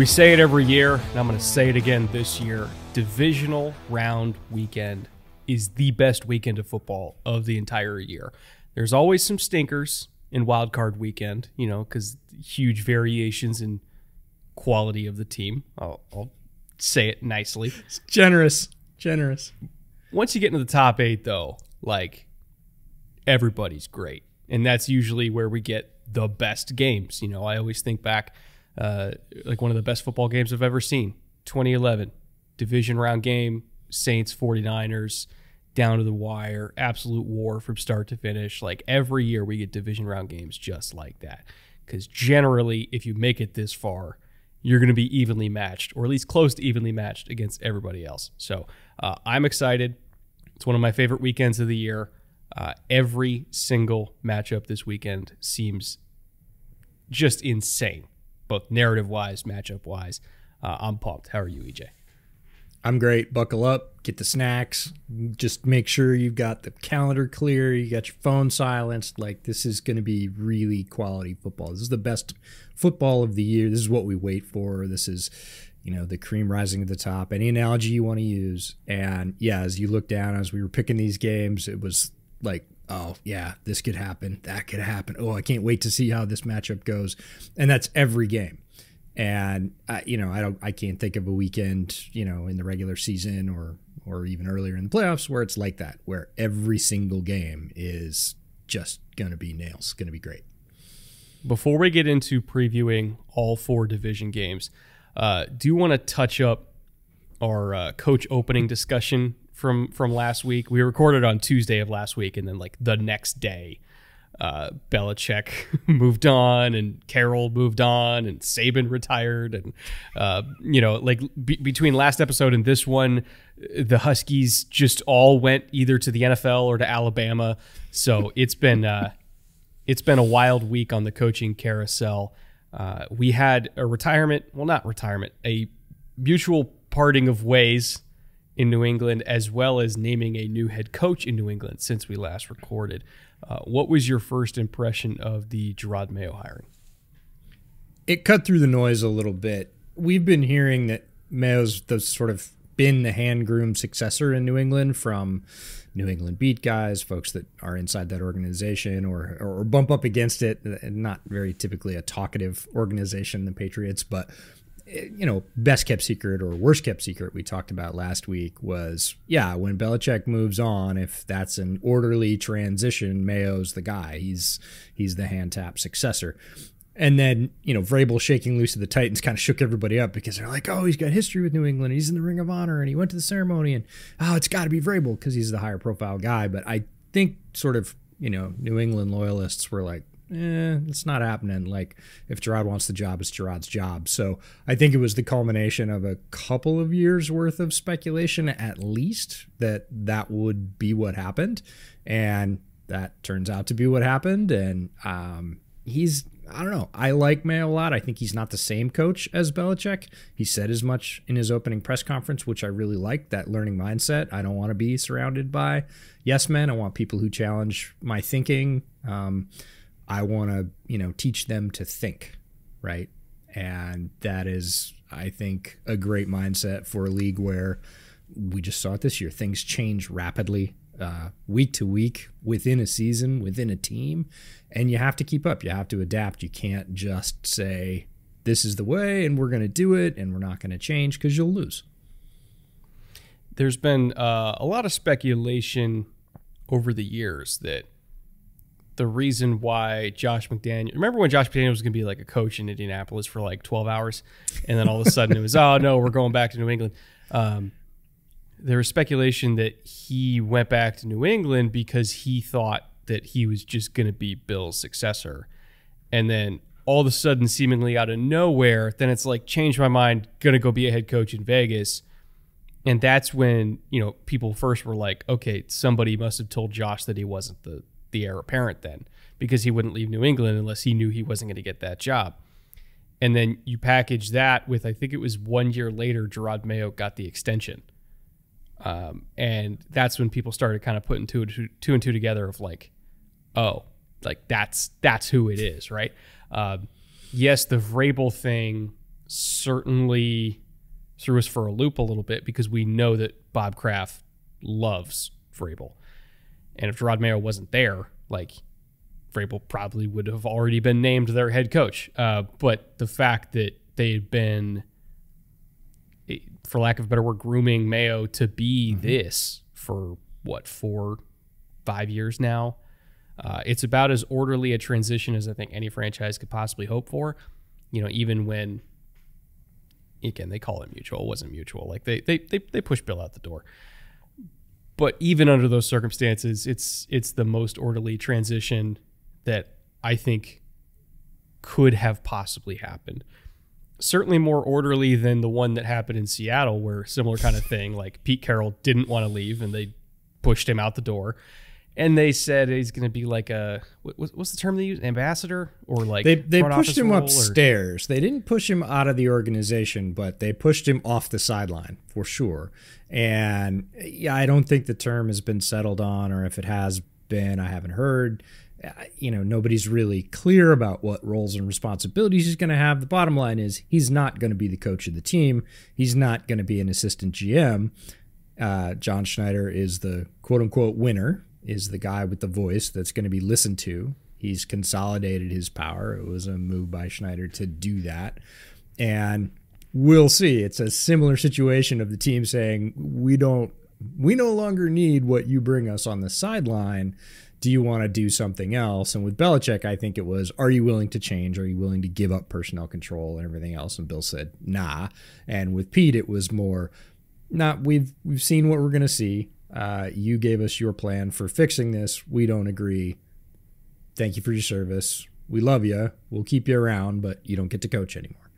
We say it every year, and I'm going to say it again this year. Divisional round weekend is the best weekend of football of the entire year. There's always some stinkers in wild card weekend, you know, because huge variations in quality of the team. I'll, I'll say it nicely. It's generous, generous. Once you get into the top eight, though, like everybody's great, and that's usually where we get the best games. You know, I always think back uh, like one of the best football games I've ever seen. 2011 division round game, Saints 49ers down to the wire, absolute war from start to finish. Like every year we get division round games just like that. Cuz generally if you make it this far, you're going to be evenly matched or at least close to evenly matched against everybody else. So, uh, I'm excited. It's one of my favorite weekends of the year. Uh, every single matchup this weekend seems just insane both narrative wise, matchup wise. Uh, I'm pumped. How are you, EJ? I'm great. Buckle up, get the snacks. Just make sure you've got the calendar clear, you got your phone silenced. Like, this is going to be really quality football. This is the best football of the year. This is what we wait for. This is, you know, the cream rising to the top. Any analogy you want to use. And yeah, as you look down, as we were picking these games, it was like oh yeah, this could happen, that could happen. Oh, I can't wait to see how this matchup goes, and that's every game. And I, you know, I don't, I can't think of a weekend, you know, in the regular season or or even earlier in the playoffs where it's like that, where every single game is just going to be nails, going to be great. Before we get into previewing all four division games, uh, do you want to touch up our uh, coach opening discussion from from last week. We recorded on Tuesday of last week, and then like the next day, uh, Belichick moved on, and Carroll moved on, and Saban retired, and uh, you know, like be- between last episode and this one, the Huskies just all went either to the NFL or to Alabama. So it's been uh, it's been a wild week on the coaching carousel. Uh, we had a retirement, well, not retirement, a mutual parting of ways in New England, as well as naming a new head coach in New England since we last recorded. Uh, what was your first impression of the Jerod Mayo hiring? It cut through the noise a little bit. We've been hearing that Mayo's the sort of been the hand groomed successor in New England from New England beat guys, folks that are inside that organization or or bump up against it. Not very typically a talkative organization, the Patriots, but you know, best kept secret or worst kept secret we talked about last week was yeah, when Belichick moves on, if that's an orderly transition, Mayo's the guy. He's he's the hand tap successor. And then, you know, Vrabel shaking loose of the Titans kind of shook everybody up because they're like, oh, he's got history with New England. He's in the Ring of Honor and he went to the ceremony and, oh, it's got to be Vrabel because he's the higher profile guy. But I think sort of, you know, New England loyalists were like, eh, it's not happening. Like if Jerod wants the job, it's Jerod's job. So I think it was the culmination of a couple of years worth of speculation, at least, that that would be what happened, and that turns out to be what happened. And um, he's I don't know. I like Mayo a lot. I think he's not the same coach as Belichick. He said as much in his opening press conference, which I really liked that learning mindset. I don't want to be surrounded by yes men. I want people who challenge my thinking. Um, I want to, you know, teach them to think, right? And that is, I think, a great mindset for a league where we just saw it this year. Things change rapidly, uh, week to week, within a season, within a team, and you have to keep up. You have to adapt. You can't just say, this is the way and we're going to do it and we're not going to change because you'll lose. There's been uh, a lot of speculation over the years that the reason why Josh McDaniel. Remember when Josh McDaniel was going to be like a coach in Indianapolis for like 12 hours, and then all of a sudden it was, oh no, we're going back to New England. Um, there was speculation that he went back to New England because he thought that he was just going to be Bill's successor, and then all of a sudden, seemingly out of nowhere, then it's like change my mind, going to go be a head coach in Vegas. And that's when, you know, people first were like, okay, somebody must have told Josh that he wasn't the the heir apparent then because he wouldn't leave New England unless he knew he wasn't going to get that job. And then you package that with, I think it was one year later, Jerod Mayo got the extension. Um, and that's when people started kind of putting two, and two together of like, oh, like that's that's who it is, right? Um, yes, the Vrabel thing certainly threw us for a loop a little bit because we know that Bob Kraft loves Vrabel. And if Jerod Mayo wasn't there, like Vrabel probably would have already been named their head coach. Uh, but the fact that they had been, for lack of a better word, grooming Mayo to be mm-hmm. this for what, four, five years now, uh, it's about as orderly a transition as I think any franchise could possibly hope for. You know, even when again they call it mutual, it wasn't mutual. Like they they they they push Bill out the door. But even under those circumstances, it's it's the most orderly transition that I think could have possibly happened. Certainly more orderly than the one that happened in Seattle, where similar kind of thing. Like Pete Carroll didn't want to leave, and they pushed him out the door and they said he's going to be like a what, what's the term they use ambassador or like they they pushed him upstairs. Or? They didn't push him out of the organization, but they pushed him off the sideline for sure. And yeah, I don't think the term has been settled on, or if it has been, I haven't heard. You know, nobody's really clear about what roles and responsibilities he's going to have. The bottom line is he's not going to be the coach of the team. He's not going to be an assistant GM. Uh, John Schneider is the quote unquote winner is the guy with the voice that's going to be listened to. He's consolidated his power. It was a move by Schneider to do that. And we'll see. It's a similar situation of the team saying, we don't, we no longer need what you bring us on the sideline. Do you want to do something else? And with Belichick, I think it was, are you willing to change? Are you willing to give up personnel control and everything else? And Bill said, nah. And with Pete, it was more, not, we've, we've seen what we're going to see uh, you gave us your plan for fixing this. We don't agree. Thank you for your service. We love you. We'll keep you around, but you don't get to coach anymore.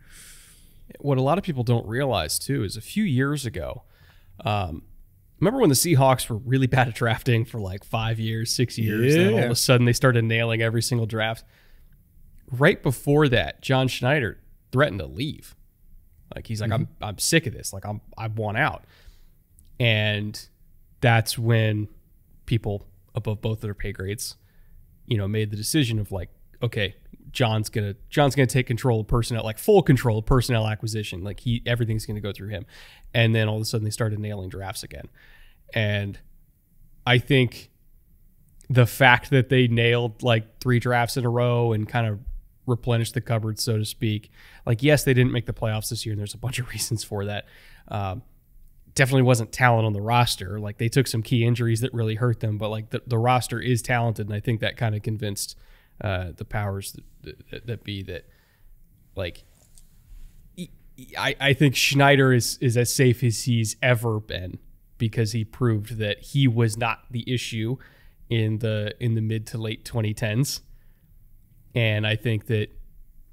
What a lot of people don't realize too is a few years ago, um, remember when the Seahawks were really bad at drafting for like five years, six years, yeah. and all of a sudden they started nailing every single draft. Right before that, John Schneider threatened to leave. Like he's like, mm-hmm. I'm I'm sick of this. Like I'm I want out. And that's when people above both of their pay grades, you know, made the decision of like, okay, John's gonna John's gonna take control of personnel, like full control of personnel acquisition. Like he everything's gonna go through him. And then all of a sudden they started nailing drafts again. And I think the fact that they nailed like three drafts in a row and kind of replenished the cupboard, so to speak. Like, yes, they didn't make the playoffs this year, and there's a bunch of reasons for that. Um, definitely wasn't talent on the roster. Like they took some key injuries that really hurt them, but like the, the roster is talented, and I think that kind of convinced uh, the powers that, that, that, be that like I, I think Schneider is is as safe as he's ever been because he proved that he was not the issue in the in the mid to late 2010s. And I think that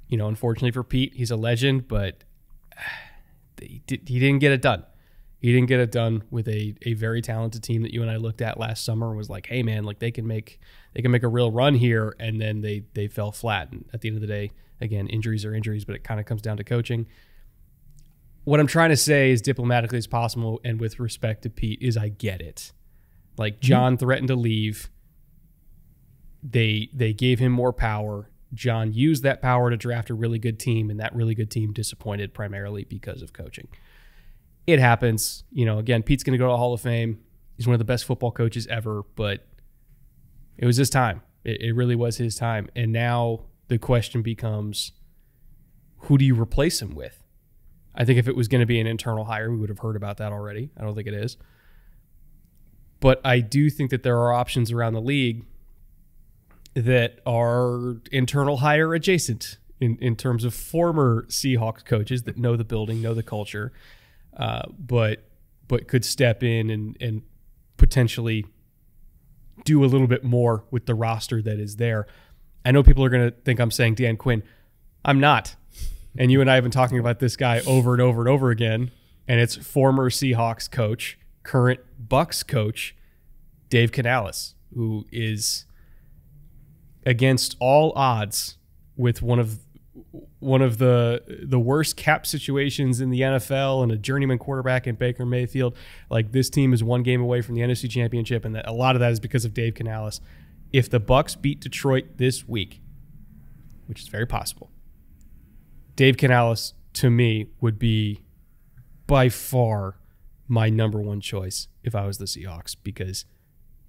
you know, unfortunately for Pete, he's a legend, but he, did, he didn't get it done he didn't get it done with a, a very talented team that you and I looked at last summer and was like, hey man, like they can make they can make a real run here, and then they they fell flat. And at the end of the day, again, injuries are injuries, but it kind of comes down to coaching. What I'm trying to say as diplomatically as possible and with respect to Pete is I get it. Like mm-hmm. John mm-hmm. threatened to leave. They they gave him more power. John used that power to draft a really good team, and that really good team disappointed primarily because of coaching it happens. You know, again, Pete's going to go to the Hall of Fame. He's one of the best football coaches ever, but it was his time. It, it really was his time. And now the question becomes who do you replace him with? I think if it was going to be an internal hire, we would have heard about that already. I don't think it is. But I do think that there are options around the league that are internal hire adjacent in, in terms of former Seahawks coaches that know the building, know the culture, uh, but but could step in and and potentially do a little bit more with the roster that is there. I know people are going to think I'm saying Dan Quinn. I'm not. And you and I have been talking about this guy over and over and over again. And it's former Seahawks coach, current Bucks coach, Dave Canales, who is against all odds with one of one of the the worst cap situations in the NFL and a journeyman quarterback in Baker Mayfield. Like this team is one game away from the NFC Championship, and that a lot of that is because of Dave Canales. If the Bucks beat Detroit this week, which is very possible, Dave Canales to me, would be by far my number one choice if I was the Seahawks because,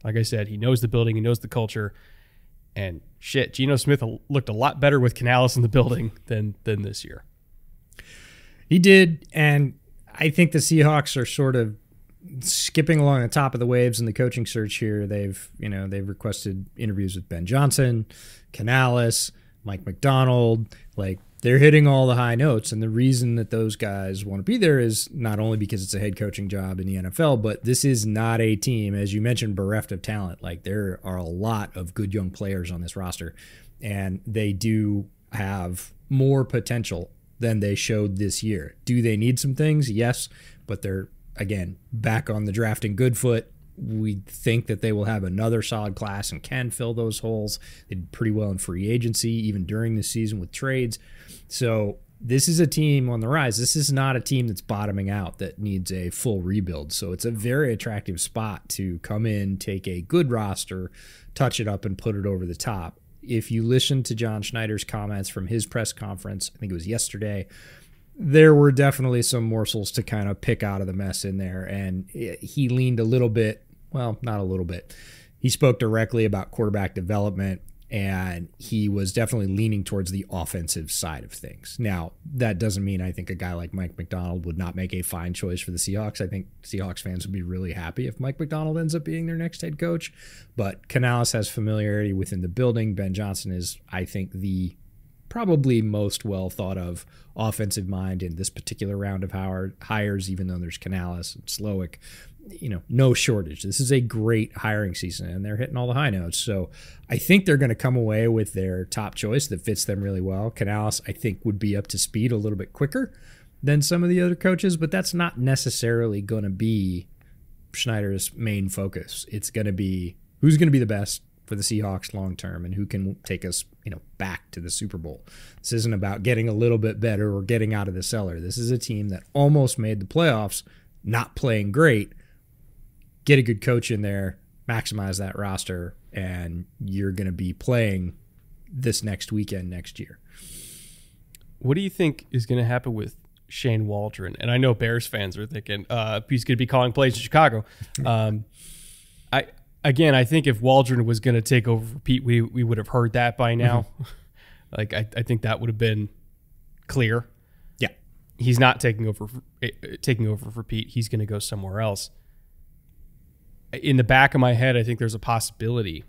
like I said, he knows the building, he knows the culture, and shit, Geno Smith looked a lot better with Canales in the building than than this year. He did, and I think the Seahawks are sort of skipping along the top of the waves in the coaching search here. They've you know they've requested interviews with Ben Johnson, Canales, Mike Macdonald, like they're hitting all the high notes. And the reason that those guys want to be there is not only because it's a head coaching job in the NFL, but this is not a team, as you mentioned, bereft of talent. Like there are a lot of good young players on this roster, and they do have more potential than they showed this year. Do they need some things? Yes, but they're again back on the drafting good foot we think that they will have another solid class and can fill those holes. They did pretty well in free agency, even during the season with trades. So this is a team on the rise. This is not a team that's bottoming out that needs a full rebuild. So it's a very attractive spot to come in, take a good roster, touch it up, and put it over the top. If you listen to John Schneider's comments from his press conference, I think it was yesterday, there were definitely some morsels to kind of pick out of the mess in there. And he leaned a little bit well, not a little bit. He spoke directly about quarterback development and he was definitely leaning towards the offensive side of things. Now, that doesn't mean I think a guy like Mike Macdonald would not make a fine choice for the Seahawks. I think Seahawks fans would be really happy if Mike Macdonald ends up being their next head coach. But Canales has familiarity within the building. Ben Johnson is, I think, the probably most well thought of offensive mind in this particular round of hires, even though there's Canales and Slowik you know, no shortage. This is a great hiring season, and they're hitting all the high notes. So I think they're going to come away with their top choice that fits them really well. Canales, I think, would be up to speed a little bit quicker than some of the other coaches, but that's not necessarily going to be Schneider's main focus. It's going to be who's going to be the best for the Seahawks long term and who can take us, you know, back to the Super Bowl. This isn't about getting a little bit better or getting out of the cellar. This is a team that almost made the playoffs, not playing great, get a good coach in there, maximize that roster, and you're going to be playing this next weekend next year. What do you think is going to happen with Shane Waldron? And I know Bears fans are thinking uh, he's going to be calling plays in Chicago. Um, I again, I think if Waldron was going to take over for Pete, we we would have heard that by now. Mm-hmm. like I, I think that would have been clear. Yeah, he's not taking over for, uh, taking over for Pete. He's going to go somewhere else in the back of my head, I think there's a possibility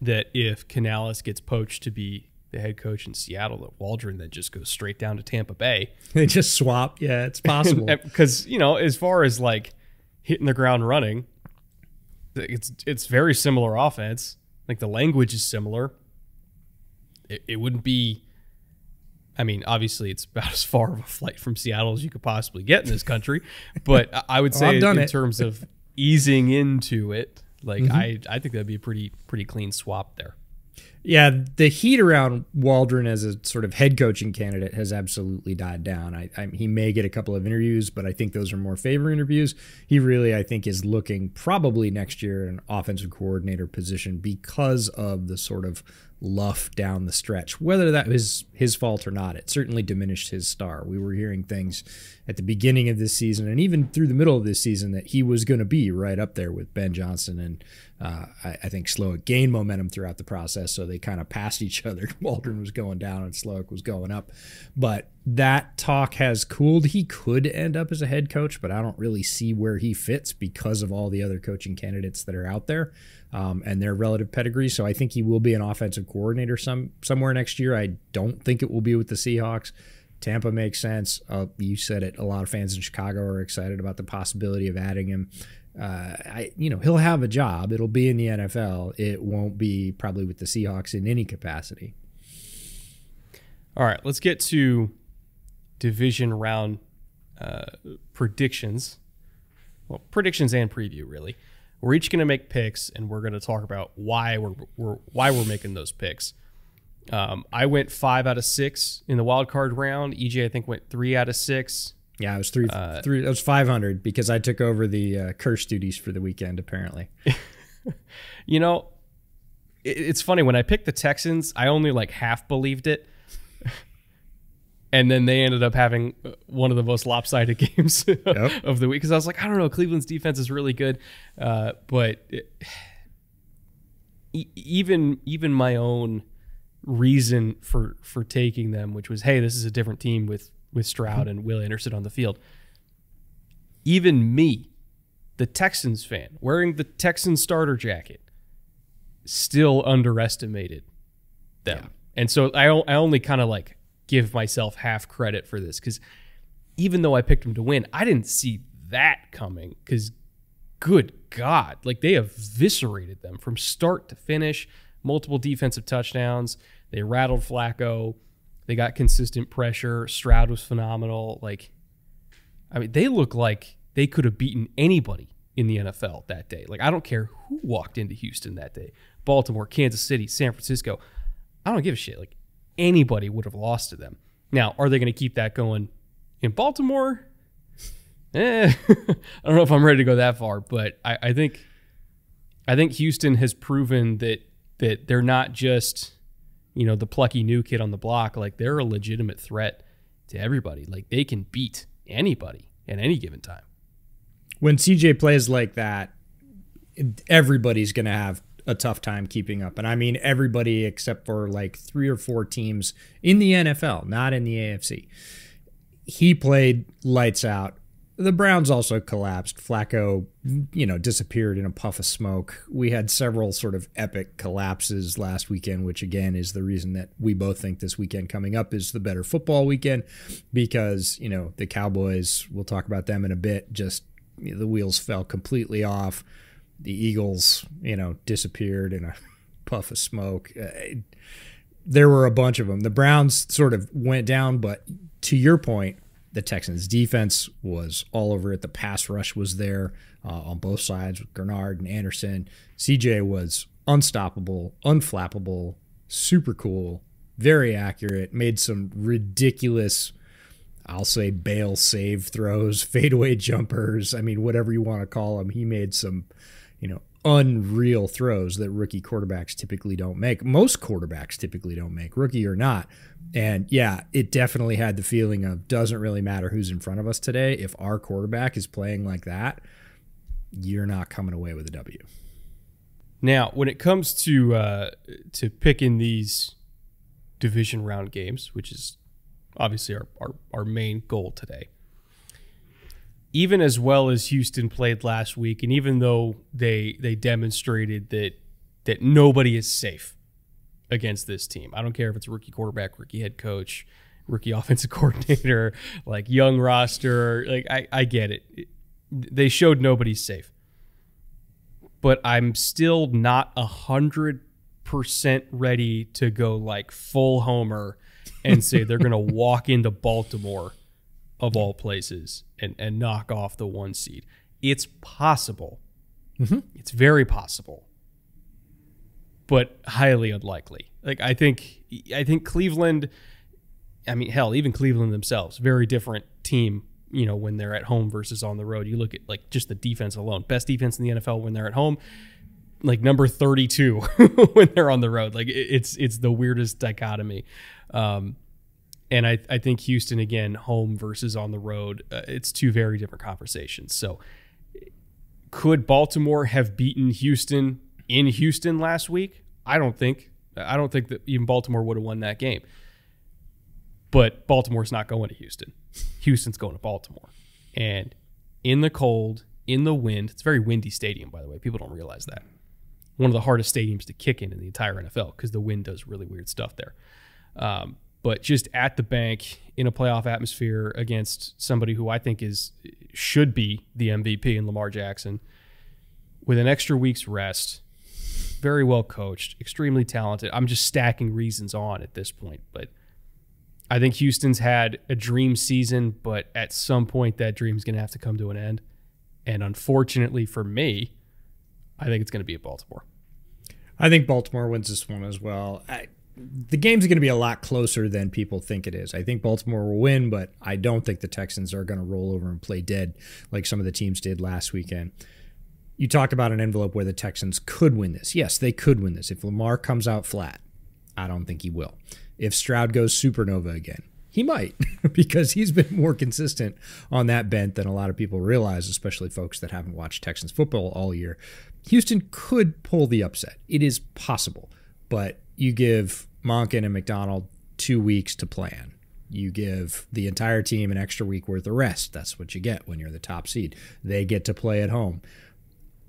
that if Canales gets poached to be the head coach in Seattle, that Waldron then just goes straight down to Tampa Bay. They just swap. Yeah, it's possible. Because you know, as far as like hitting the ground running, it's it's very similar offense. Like the language is similar. It, it wouldn't be. I mean, obviously, it's about as far of a flight from Seattle as you could possibly get in this country. But I would oh, say, oh, in it. terms of easing into it. Like mm-hmm. I, I think that'd be a pretty pretty clean swap there. Yeah, the heat around Waldron as a sort of head coaching candidate has absolutely died down. I, I, he may get a couple of interviews, but I think those are more favor interviews. He really, I think, is looking probably next year an offensive coordinator position because of the sort of luff down the stretch. Whether that was his fault or not, it certainly diminished his star. We were hearing things at the beginning of this season and even through the middle of this season that he was going to be right up there with Ben Johnson. And uh, I, I, think Slowik gained momentum throughout the process. So they kind of passed each other. Waldron was going down and Slowik was going up. But that talk has cooled. He could end up as a head coach, but I don't really see where he fits because of all the other coaching candidates that are out there um, and their relative pedigree. So I think he will be an offensive coordinator some somewhere next year. I don't think it will be with the Seahawks. Tampa makes sense. Uh, you said it. A lot of fans in Chicago are excited about the possibility of adding him. Uh, I, you know, he'll have a job. It'll be in the NFL. It won't be probably with the Seahawks in any capacity. All right, let's get to division round uh, predictions. Well, predictions and preview, really. We're each going to make picks, and we're going to talk about why we're, we're why we're making those picks. Um, I went five out of six in the wild card round. EJ, I think, went three out of six. Yeah, I was three. Uh, three. It was five hundred because I took over the uh, curse duties for the weekend. Apparently, you know, it, it's funny when I picked the Texans. I only like half believed it, and then they ended up having uh, one of the most lopsided games yep. of the week because I was like, I don't know, Cleveland's defense is really good, uh, but it, even even my own reason for for taking them, which was, hey, this is a different team with with Stroud and Will Anderson on the field. Even me, the Texans fan, wearing the Texans starter jacket, still underestimated them. Yeah. And so I, I only kind of like give myself half credit for this because even though I picked them to win, I didn't see that coming because good God, like they eviscerated them from start to finish, multiple defensive touchdowns. They rattled Flacco. They got consistent pressure. Stroud was phenomenal. Like, I mean, they look like they could have beaten anybody in the NFL that day. Like, I don't care who walked into Houston that day Baltimore, Kansas City, San Francisco. I don't give a shit. Like, anybody would have lost to them. Now, are they going to keep that going in Baltimore? Eh, I don't know if I'm ready to go that far, but I, I think I think Houston has proven that that they're not just you know the plucky new kid on the block. Like they're a legitimate threat to everybody. Like they can beat anybody at any given time. When CJ plays like that, everybody's going to have a tough time keeping up. And I mean everybody except for like three or four teams in the NFL, not in the AFC. He played lights out the Browns also collapsed. Flacco, you know, disappeared in a puff of smoke. We had several sort of epic collapses last weekend, which again is the reason that we both think this weekend coming up is the better football weekend because, you know, the Cowboys, we'll talk about them in a bit, just you know, the wheels fell completely off. The Eagles, you know, disappeared in a puff of smoke. Uh, there were a bunch of them. The Browns sort of went down, but to your point, the Texans' defense was all over it. The pass rush was there uh, on both sides with Greenard and Anderson. CJ was unstoppable, unflappable, super cool, very accurate, made some ridiculous, I'll say, bail save throws, fadeaway jumpers. I mean, whatever you want to call them. He made some, you know, unreal throws that rookie quarterbacks typically don't make. Most quarterbacks typically don't make, rookie or not. And yeah, it definitely had the feeling of doesn't really matter who's in front of us today. If our quarterback is playing like that, you're not coming away with a W. Now, when it comes to uh, to picking these division round games, which is obviously our, our, our main goal today, even as well as Houston played last week, and even though they they demonstrated that that nobody is safe against this team, I don't care if it's rookie quarterback, rookie head coach, rookie offensive coordinator, like young roster, like I, I get it. They showed nobody's safe, but I'm still not a hundred percent ready to go like full homer and say they're gonna walk into Baltimore of all places and, and knock off the one seed. It's possible. Mm-hmm. It's very possible, but highly unlikely. Like I think, I think Cleveland. I mean, hell, even Cleveland themselves, very different team. You know, when they're at home versus on the road. You look at like just the defense alone. Best defense in the NFL when they're at home like number 32 when they're on the road. Like it's it's the weirdest dichotomy. Um, and I, I think Houston again, home versus on the road, uh, it's two very different conversations. So, could Baltimore have beaten Houston in Houston last week? I don't think. I don't think that even Baltimore would have won that game. But Baltimore's not going to Houston. Houston's going to Baltimore, and in the cold, in the wind. It's a very windy stadium, by the way. People don't realize that. One of the hardest stadiums to kick in in the entire NFL because the wind does really weird stuff there. Um, but just at the bank in a playoff atmosphere against somebody who I think is should be the MVP in Lamar Jackson with an extra week's rest, very well coached, extremely talented. I'm just stacking reasons on at this point, but I think Houston's had a dream season, but at some point that dream's going to have to come to an end. And unfortunately for me, I think it's going to be at Baltimore. I think Baltimore wins this one as well. I, the game's going to be a lot closer than people think it is. I think Baltimore will win, but I don't think the Texans are going to roll over and play dead like some of the teams did last weekend. You talked about an envelope where the Texans could win this. Yes, they could win this. If Lamar comes out flat, I don't think he will. If Stroud goes supernova again, He might because he's been more consistent on that bent than a lot of people realize, especially folks that haven't watched Texans football all year. Houston could pull the upset. It is possible, but you give Monken and Macdonald two weeks to plan. You give the entire team an extra week worth of rest. That's what you get when you're the top seed. They get to play at home.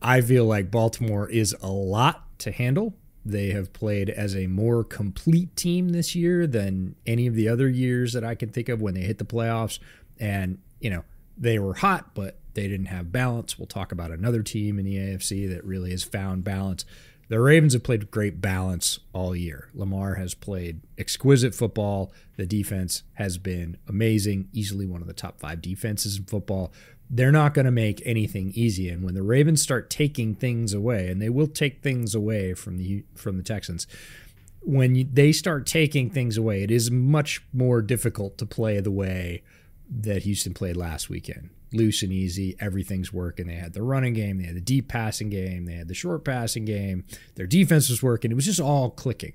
I feel like Baltimore is a lot to handle. They have played as a more complete team this year than any of the other years that I can think of when they hit the playoffs. And, you know, they were hot, but they didn't have balance. We'll talk about another team in the AFC that really has found balance. The Ravens have played great balance all year. Lamar has played exquisite football. The defense has been amazing, easily one of the top five defenses in football. They're not going to make anything easy. And when the Ravens start taking things away, and they will take things away from the from the Texans, when they start taking things away, it is much more difficult to play the way that Houston played last weekend loose and easy. Everything's working. They had the running game, they had the deep passing game, they had the short passing game. Their defense was working. It was just all clicking.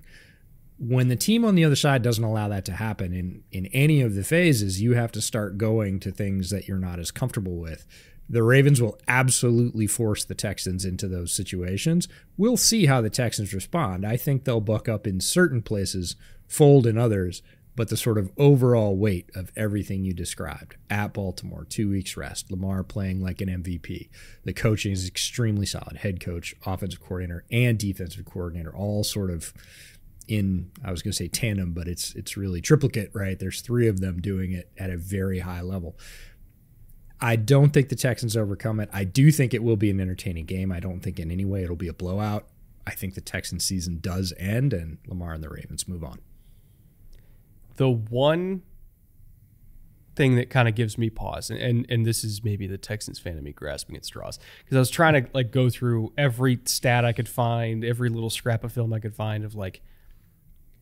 When the team on the other side doesn't allow that to happen in in any of the phases, you have to start going to things that you're not as comfortable with. The Ravens will absolutely force the Texans into those situations. We'll see how the Texans respond. I think they'll buck up in certain places, fold in others, but the sort of overall weight of everything you described at Baltimore, two weeks rest, Lamar playing like an MVP. The coaching is extremely solid. Head coach, offensive coordinator, and defensive coordinator, all sort of in I was going to say tandem, but it's it's really triplicate, right? There's three of them doing it at a very high level. I don't think the Texans overcome it. I do think it will be an entertaining game. I don't think in any way it'll be a blowout. I think the Texans season does end and Lamar and the Ravens move on the one thing that kind of gives me pause and, and and this is maybe the Texans fan of me grasping at straws because I was trying to like go through every stat I could find, every little scrap of film I could find of like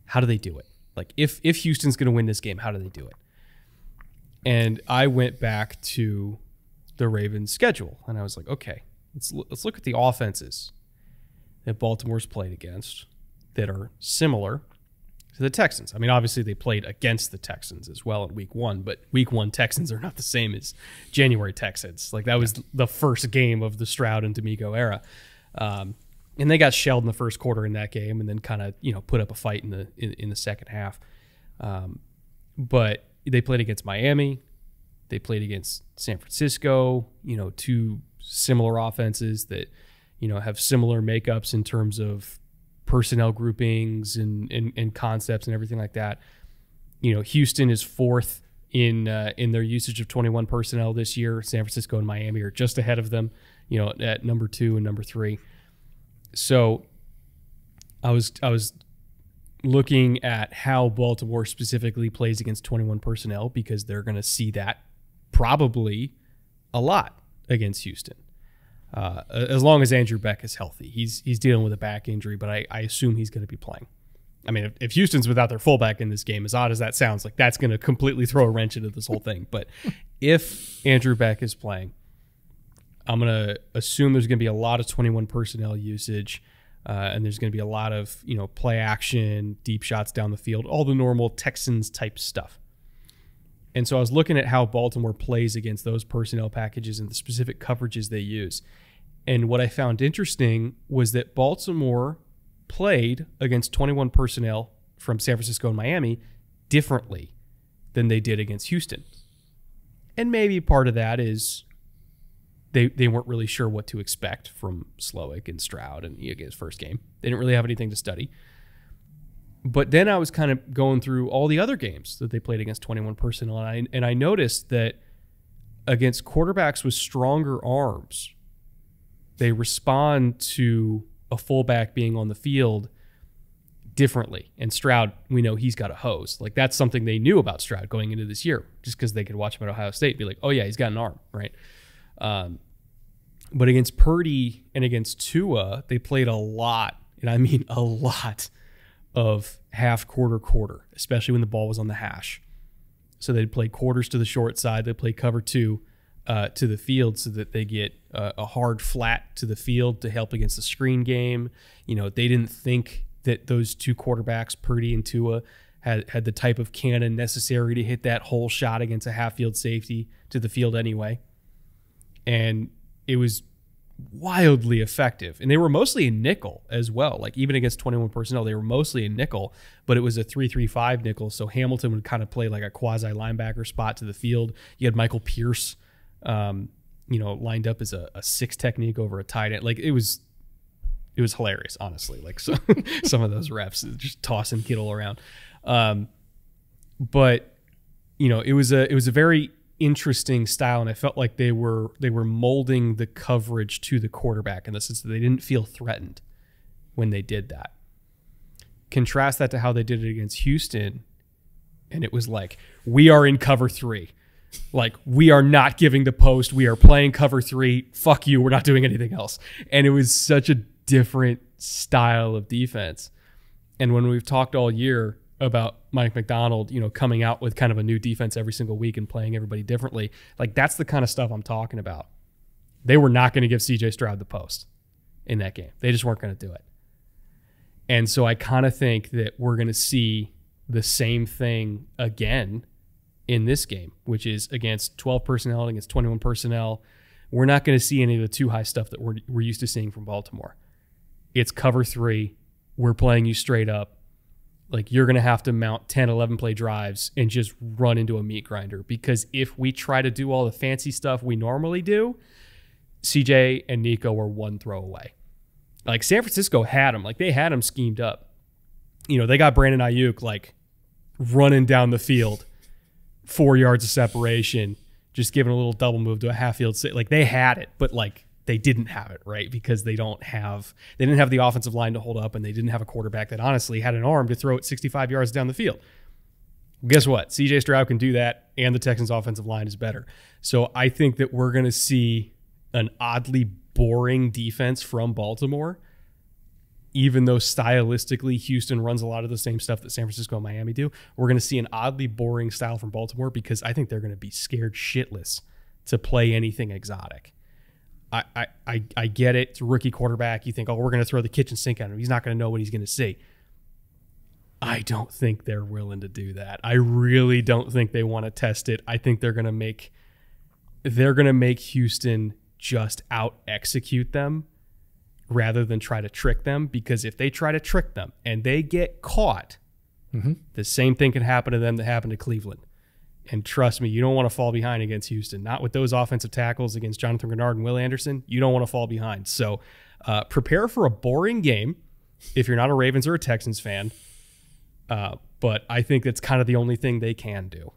how do they do it? Like if if Houston's going to win this game, how do they do it? And I went back to the Ravens schedule and I was like, okay, let's let's look at the offenses that Baltimore's played against that are similar to the Texans. I mean, obviously they played against the Texans as well in week one, but week one Texans are not the same as January Texans. Like that was the first game of the Stroud and DeMeco era. Um, and they got shelled in the first quarter in that game and then kind of, you know, put up a fight in the, in, in the second half. Um, but they played against Miami. They played against San Francisco, you know, two similar offenses that, you know, have similar makeups in terms of personnel groupings and, and, and concepts and everything like that. You know, Houston is fourth in uh, in their usage of 21 personnel this year. San Francisco and Miami are just ahead of them. You know, at number two and number three. So, I was I was looking at how Baltimore specifically plays against 21 personnel because they're going to see that probably a lot against Houston uh, as long as Andrew Beck is healthy. He's he's dealing with a back injury, but I, I assume he's going to be playing. I mean, if, if, Houston's without their fullback in this game, as odd as that sounds, like that's going to completely throw a wrench into this whole thing. But if Andrew Beck is playing, I'm going to assume there's going to be a lot of 21 personnel usage. Uh, and there's going to be a lot of you know play action, deep shots down the field, all the normal Texans type stuff. And so I was looking at how Baltimore plays against those personnel packages and the specific coverages they use. And what I found interesting was that Baltimore played against 21 personnel from San Francisco and Miami differently than they did against Houston. And maybe part of that is they they weren't really sure what to expect from Slowik and Stroud and his first game. They didn't really have anything to study. But then I was kind of going through all the other games that they played against 21 personnel, and I, and I noticed that against quarterbacks with stronger arms, they respond to a fullback being on the field differently. And Stroud, we know he's got a hose. Like that's something they knew about Stroud going into this year, just because they could watch him at Ohio State, be like, oh yeah, he's got an arm, right? Um, but against Purdy and against Tua, they played a lot, and I mean a lot of half quarter quarter, especially when the ball was on the hash. So they'd play quarters to the short side. They'd play cover two uh, to the field so that they get uh, a hard flat to the field to help against the screen game. You know, they didn't think that those two quarterbacks, Purdy and Tua, had had the type of cannon necessary to hit that hole shot against a half field safety to the field anyway. And it was wildly effective. And they were mostly a nickel as well. Like even against 21 personnel, they were mostly a nickel, but it was a 3-3-5 nickel. So Hamilton would kind of play like a quasi linebacker spot to the field. You had Michael Pierce, um, you know, lined up as a, a six technique over a tight end. Like it was, it was hilarious, honestly. Like so, some of those reps just tossing Kittle around. Um, but you know, it was a it was a very interesting style, and I felt like they were they were molding the coverage to the quarterback in the sense that they didn't feel threatened when they did that. Contrast that to how they did it against Houston, and it was like we are in cover three. Like we are not giving the post. We are playing cover three. Fuck you. We're not doing anything else. And it was such a different style of defense. And when we've talked all year about Mike Macdonald, you know, coming out with kind of a new defense every single week and playing everybody differently. Like that's the kind of stuff I'm talking about. They were not going to give CJ Stroud the post in that game. They just weren't going to do it. And so I kind of think that we're going to see the same thing again in this game, which is against 12 personnel against 21 personnel. We're not going to see any of the two high stuff that we're, we're used to seeing from Baltimore. It's cover three. We're playing you straight up like you're going to have to mount 10 11 play drives and just run into a meat grinder. Because if we try to do all the fancy stuff we normally do cj and nico were one throw away. Like san francisco had them like they had them schemed up. You know they got brandon aiyuk like running down the field four yards of separation just giving a little double move to a half field like they had it but like they didn't have it right because they don't have they didn't have the offensive line to hold up and they didn't have a quarterback that honestly had an arm to throw it 65 yards down the field. Guess what? CJ Stroud can do that, and the Texans' offensive line is better. So I think that we're going to see an oddly boring defense from Baltimore, even though stylistically Houston runs a lot of the same stuff that San Francisco and Miami do. We're going to see an oddly boring style from Baltimore because I think they're going to be scared shitless to play anything exotic. I, I, I get it. It's a rookie quarterback. You think, oh, we're going to throw the kitchen sink at him. He's not going to know what he's going to see. I don't think they're willing to do that. I really don't think they want to test it. I think they're going to make they're going to make Houston just out execute them rather than try to trick them because if they try to trick them and they get caught, mm-hmm. the same thing can happen to them that happened to Cleveland. And trust me, you don't want to fall behind against Houston. Not with those offensive tackles against Jonathan Greenard and Will Anderson. You don't want to fall behind. So uh, prepare for a boring game if you're not a Ravens or a Texans fan. Uh, but I think that's kind of the only thing they can do.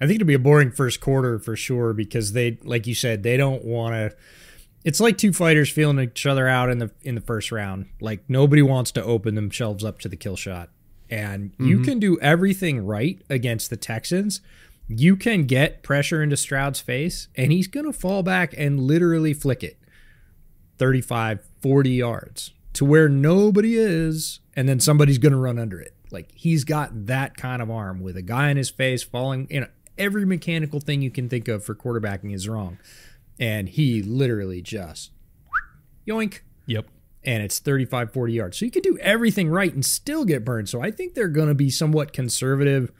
I think it'll be a boring first quarter for sure because they, like you said, they don't want to. It's like two fighters feeling each other out in the in the first round. Like nobody wants to open themselves up to the kill shot and mm-hmm. you can do everything right against the Texans. You can get pressure into Stroud's face, and he's going to fall back and literally flick it 35, 40 yards to where nobody is, and then somebody's going to run under it. Like he's got that kind of arm with a guy in his face falling. You know, every mechanical thing you can think of for quarterbacking is wrong. And he literally just yoink. Yep and it's 35 40 yards. So you can do everything right and still get burned. So i think they're going to be somewhat conservative.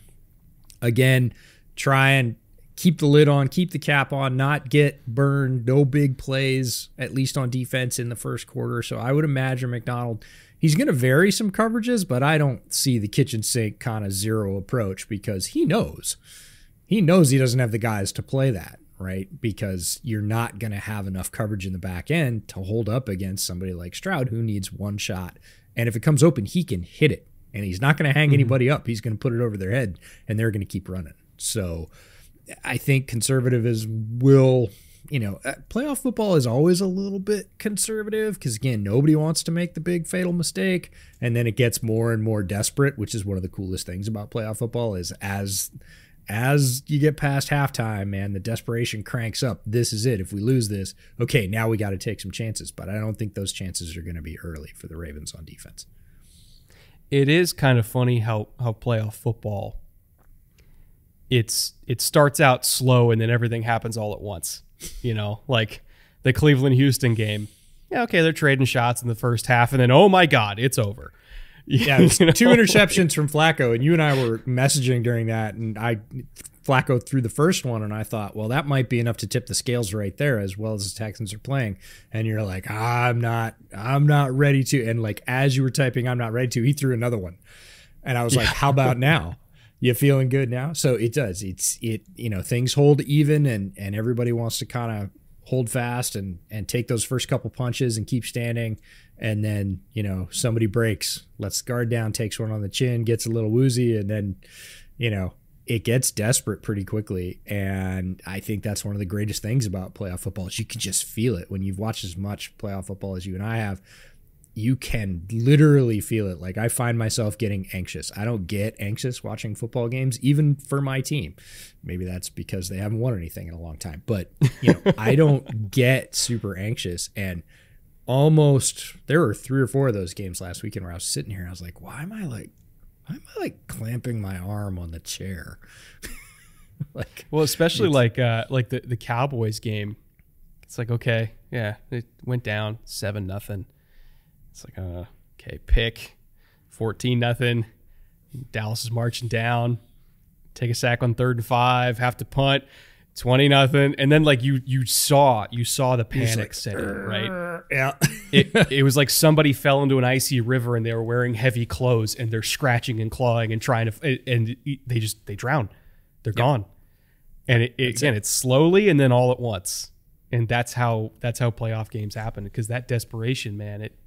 Again try and keep the lid on keep the cap on not get burned. No big plays at least on defense in the first quarter. So i would imagine Macdonald, he's going to vary some coverages but i don't see the kitchen sink kind of zero approach because he knows. He knows he doesn't have the guys to play that right? Because you're not going to have enough coverage in the back end to hold up against somebody like Stroud who needs one shot. And if it comes open, he can hit it. And he's not going to hang mm-hmm. anybody up. He's going to put it over their head and they're going to keep running. So I think conservatism will, you know, uh, playoff football is always a little bit conservative because, again, nobody wants to make the big fatal mistake. And then it gets more and more desperate, which is one of the coolest things about playoff football is as as you get past halftime, man, the desperation cranks up. This is it. If we lose this, okay, now we got to take some chances. But I don't think those chances are going to be early for the Ravens on defense. It is kind of funny how how playoff football. It's it starts out slow and then everything happens all at once. You know, like the Cleveland Houston game. Yeah, okay, they're trading shots in the first half, and then oh my god, it's over Yeah, you know? two interceptions from Flacco, and you and I were messaging during that, and I Flacco threw the first one, and I thought, well, that might be enough to tip the scales right there, as well as the Texans are playing. And you're like, I'm not, I'm not ready to. And like as you were typing, I'm not ready to. He threw another one, and I was yeah. like, how about now? You feeling good now? So it does. It's it. You know, things hold even, and and everybody wants to kind of hold fast and and take those first couple punches and keep standing and then you know somebody breaks lets guard down takes one on the chin gets a little woozy and then you know it gets desperate pretty quickly. And I think that's one of the greatest things about playoff football is you can just feel it when you've watched as much playoff football as you and I have. You can literally feel it. Like I find myself getting anxious. I don't get anxious watching football games, even for my team. Maybe that's because they haven't won anything in a long time. But you know, I don't get super anxious. And almost there were three or four of those games last weekend where I was sitting here and I was like, why am I like why am I like clamping my arm on the chair? like, well, especially like uh, like the the Cowboys game. It's like okay, yeah, it went down seven nothing. It's like uh, okay, pick fourteen nothing. Dallas is marching down. Take a sack on third and five. Have to punt. 20 nothing and then like you you saw you saw the panic like, set in right? Yeah. It, it was like somebody fell into an icy river and they were wearing heavy clothes and they're scratching and clawing and trying to and they just they drown. They're yep. gone. And it, it again it. it's slowly and then all at once. And that's how that's how playoff games happen because that desperation man it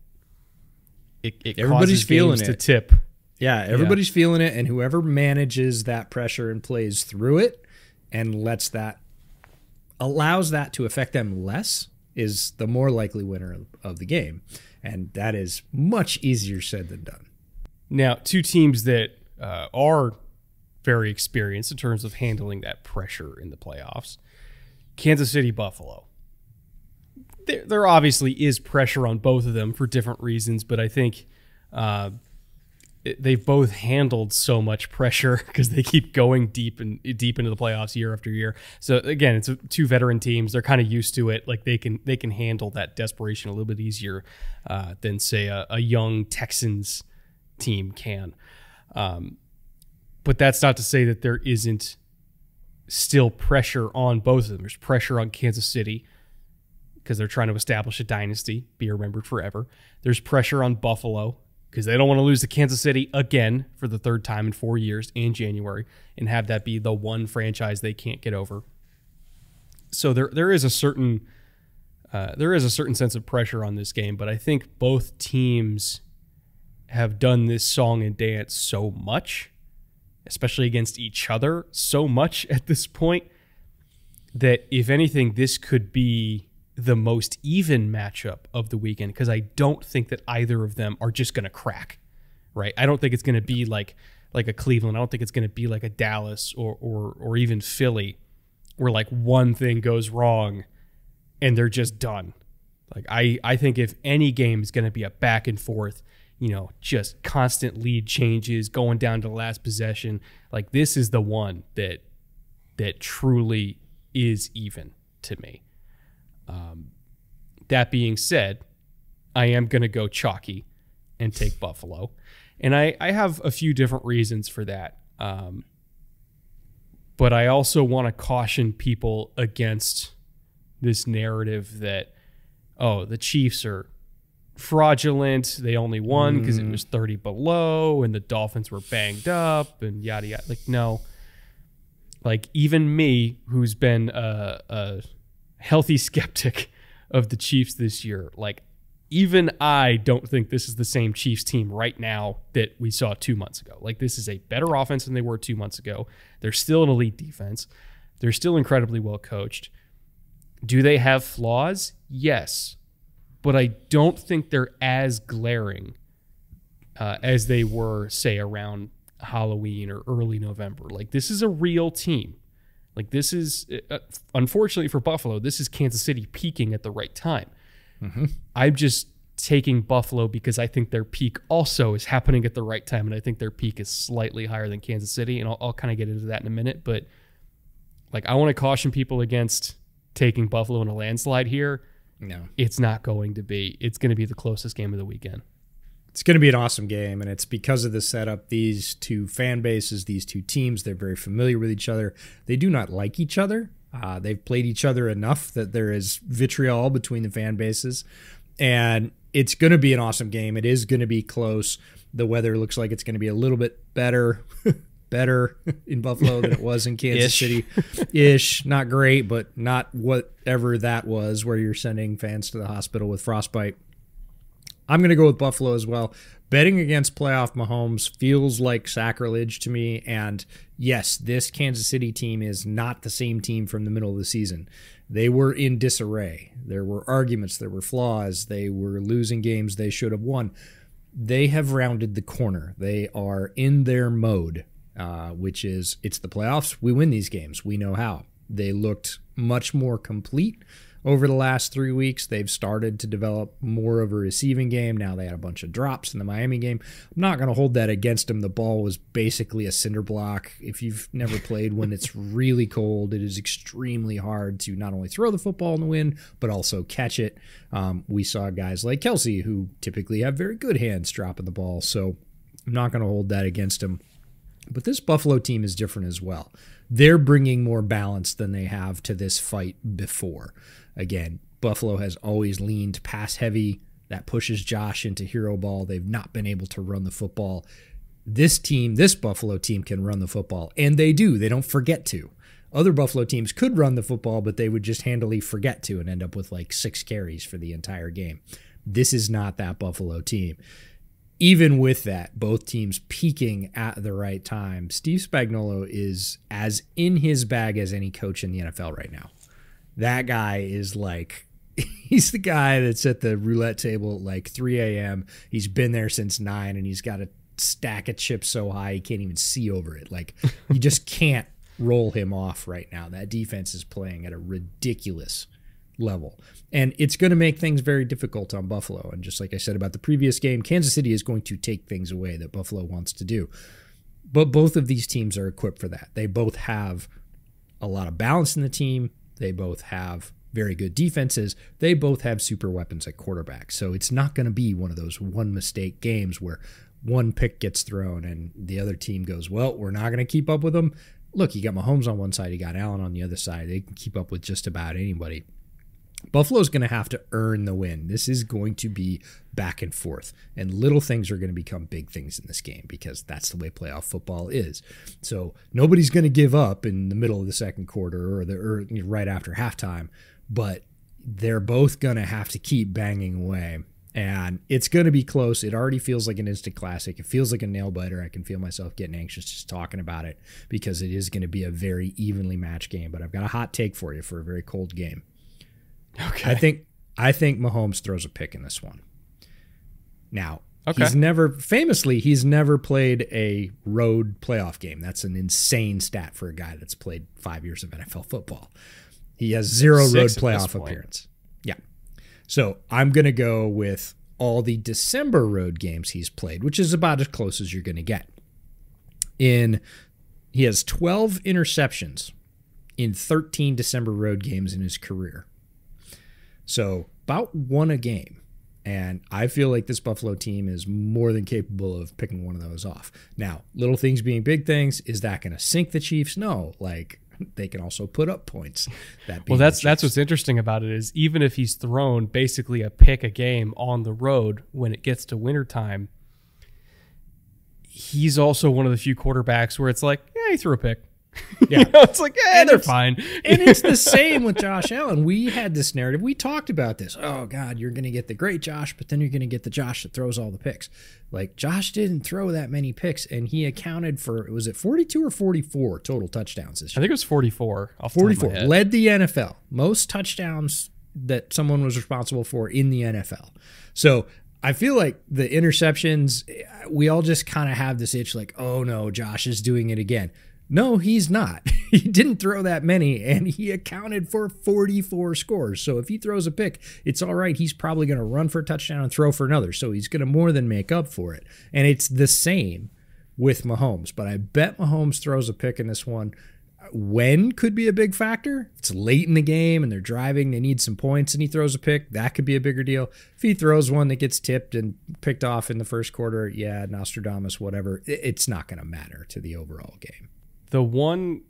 it, it everybody's feeling it to tip. Yeah everybody's yeah. feeling it and whoever manages that pressure and plays through it and lets that allows that to affect them less is the more likely winner of the game. And that is much easier said than done. Now, two teams that uh, are very experienced in terms of handling that pressure in the playoffs Kansas City, Buffalo. There, there obviously is pressure on both of them for different reasons, but I think uh, they've both handled so much pressure because they keep going deep and deep into the playoffs year after year. So again, it's two veteran teams. They're kind of used to it. Like they can they can handle that desperation a little bit easier uh, than say a, a, young Texans team can. Um, but that's not to say that there isn't still pressure on both of them. There's pressure on Kansas City because they're trying to establish a dynasty, be remembered forever. There's pressure on Buffalo because they don't want to lose to Kansas City again for the third time in four years in January and have that be the one franchise they can't get over. So there there is a certain uh, there is a certain sense of pressure on this game, but I think both teams have done this song and dance so much, especially against each other, so much at this point that if anything, this could be the most even matchup of the weekend because I don't think that either of them are just going to crack, right? I don't think it's going to be like like a Cleveland. I don't think it's going to be like a Dallas or or or even Philly, where like one thing goes wrong, and they're just done. Like I I think if any game is going to be a back and forth, you know, just constant lead changes, going down to the last possession. Like this is the one that that truly is even to me. Um, that being said, I am going to go chalky and take Buffalo. And I, I have a few different reasons for that. Um, but I also want to caution people against this narrative that, oh, the Chiefs are fraudulent. They only won because mm. it was 30 below and the Dolphins were banged up and yada yada. Like, no. Like, even me, who's been a, a healthy skeptic of the Chiefs this year. Like, even I don't think this is the same Chiefs team right now that we saw two months ago. Like, this is a better offense than they were two months ago. They're still an elite defense, they're still incredibly well coached. Do they have flaws? Yes. But I don't think they're as glaring uh, as they were, say, around Halloween or early November. Like, this is a real team. Like this is uh, unfortunately for Buffalo, this is Kansas City peaking at the right time. Mm-hmm. I'm just taking Buffalo because I think their peak also is happening at the right time, and I think their peak is slightly higher than Kansas City, and I'll, I'll kind of get into that in a minute. But like, I want to caution people against taking Buffalo in a landslide here. No, it's not going to be. It's going to be the closest game of the weekend. It's going to be an awesome game, and it's because of the setup. These two fan bases, these two teams, they're very familiar with each other. They do not like each other. Uh, they've played each other enough that there is vitriol between the fan bases, and it's going to be an awesome game. It is going to be close. The weather looks like it's going to be a little bit better, better in Buffalo than it was in Kansas Ish. City. Ish, not great, but not whatever that was, where you're sending fans to the hospital with frostbite. I'm going to go with Buffalo as well. Betting against playoff Mahomes feels like sacrilege to me. And yes, this Kansas City team is not the same team from the middle of the season. They were in disarray. There were arguments, there were flaws, they were losing games they should have won. They have rounded the corner. They are in their mode, uh, which is it's the playoffs. We win these games. We know how. They looked much more complete over the last three weeks. They've started to develop more of a receiving game. Now they had a bunch of drops in the Miami game. I'm not going to hold that against them. The ball was basically a cinder block. If you've never played when it's really cold, it is extremely hard to not only throw the football in the wind, but also catch it. Um, we saw guys like Kelce, who typically have very good hands dropping the ball. So I'm not going to hold that against him. But this Buffalo team is different as well. They're bringing more balance than they have to this fight before. Again, Buffalo has always leaned pass heavy. That pushes Josh into hero ball. They've not been able to run the football. This team, this Buffalo team, can run the football, and they do. They don't forget to. Other Buffalo teams could run the football, but they would just handily forget to and end up with like six carries for the entire game. This is not that Buffalo team even with that, both teams peaking at the right time, Steve Spagnuolo is as in his bag as any coach in the NFL right now. That guy is like, he's the guy that's at the roulette table at like 3 a.m. He's been there since 9 and he's got a stack of chips so high he can't even see over it. Like, you just can't roll him off right now. That defense is playing at a ridiculous level. And it's going to make things very difficult on Buffalo. And just like I said about the previous game, Kansas City is going to take things away that Buffalo wants to do. But both of these teams are equipped for that. They both have a lot of balance in the team. They both have very good defenses. They both have super weapons at quarterback. So it's not going to be one of those one mistake games where one pick gets thrown and the other team goes, well, we're not going to keep up with them. Look, you got Mahomes on one side, you got Allen on the other side. They can keep up with just about anybody. Buffalo's going to have to earn the win. This is going to be back and forth, and little things are going to become big things in this game because that's the way playoff football is. So nobody's going to give up in the middle of the second quarter or the or right after halftime, but they're both going to have to keep banging away. And it's going to be close. It already feels like an instant classic. It feels like a nail biter. I can feel myself getting anxious just talking about it because it is going to be a very evenly matched game. But I've got a hot take for you for a very cold game. Okay. I think I think Mahomes throws a pick in this one. Now, Okay. he's never famously he's never played a road playoff game. That's an insane stat for a guy that's played 5 years of NFL football. He has zero Six road playoff appearance. Yeah. So, I'm going to go with all the December road games he's played, which is about as close as you're going to get. In he has 12 interceptions in 13 December road games in his career. So about one a game. And I feel like this Buffalo team is more than capable of picking one of those off. Now, little things being big things, is that going to sink the Chiefs? No. Like they can also put up points. That Well, that's that's what's interesting about it is even if he's thrown basically a pick a game on the road when it gets to wintertime, he's also one of the few quarterbacks where it's like, yeah, he threw a pick. Yeah. you know, it's like, And they're fine. and it's the same with Josh Allen. We had this narrative. We talked about this. Oh God, you're going to get the great Josh, but then you're going to get the Josh that throws all the picks. Like Josh didn't throw that many picks, and he accounted for was it 42 or 44 total touchdowns this year? I think it was 44. Off the top of my 44 head. led the NFL most touchdowns that someone was responsible for in the NFL. So I feel like the interceptions, we all just kind of have this itch like, oh no, Josh is doing it again. No, he's not. he didn't throw that many, and he accounted for 44 scores. So if he throws a pick, it's all right. He's probably going to run for a touchdown and throw for another. So he's going to more than make up for it. And it's the same with Mahomes. But I bet Mahomes throws a pick in this one when could be a big factor. It's late in the game and they're driving, they need some points, and he throws a pick, that could be a bigger deal. If he throws one that gets tipped and picked off in the first quarter, yeah, Nostradamus, whatever, it's not going to matter to the overall game. The one,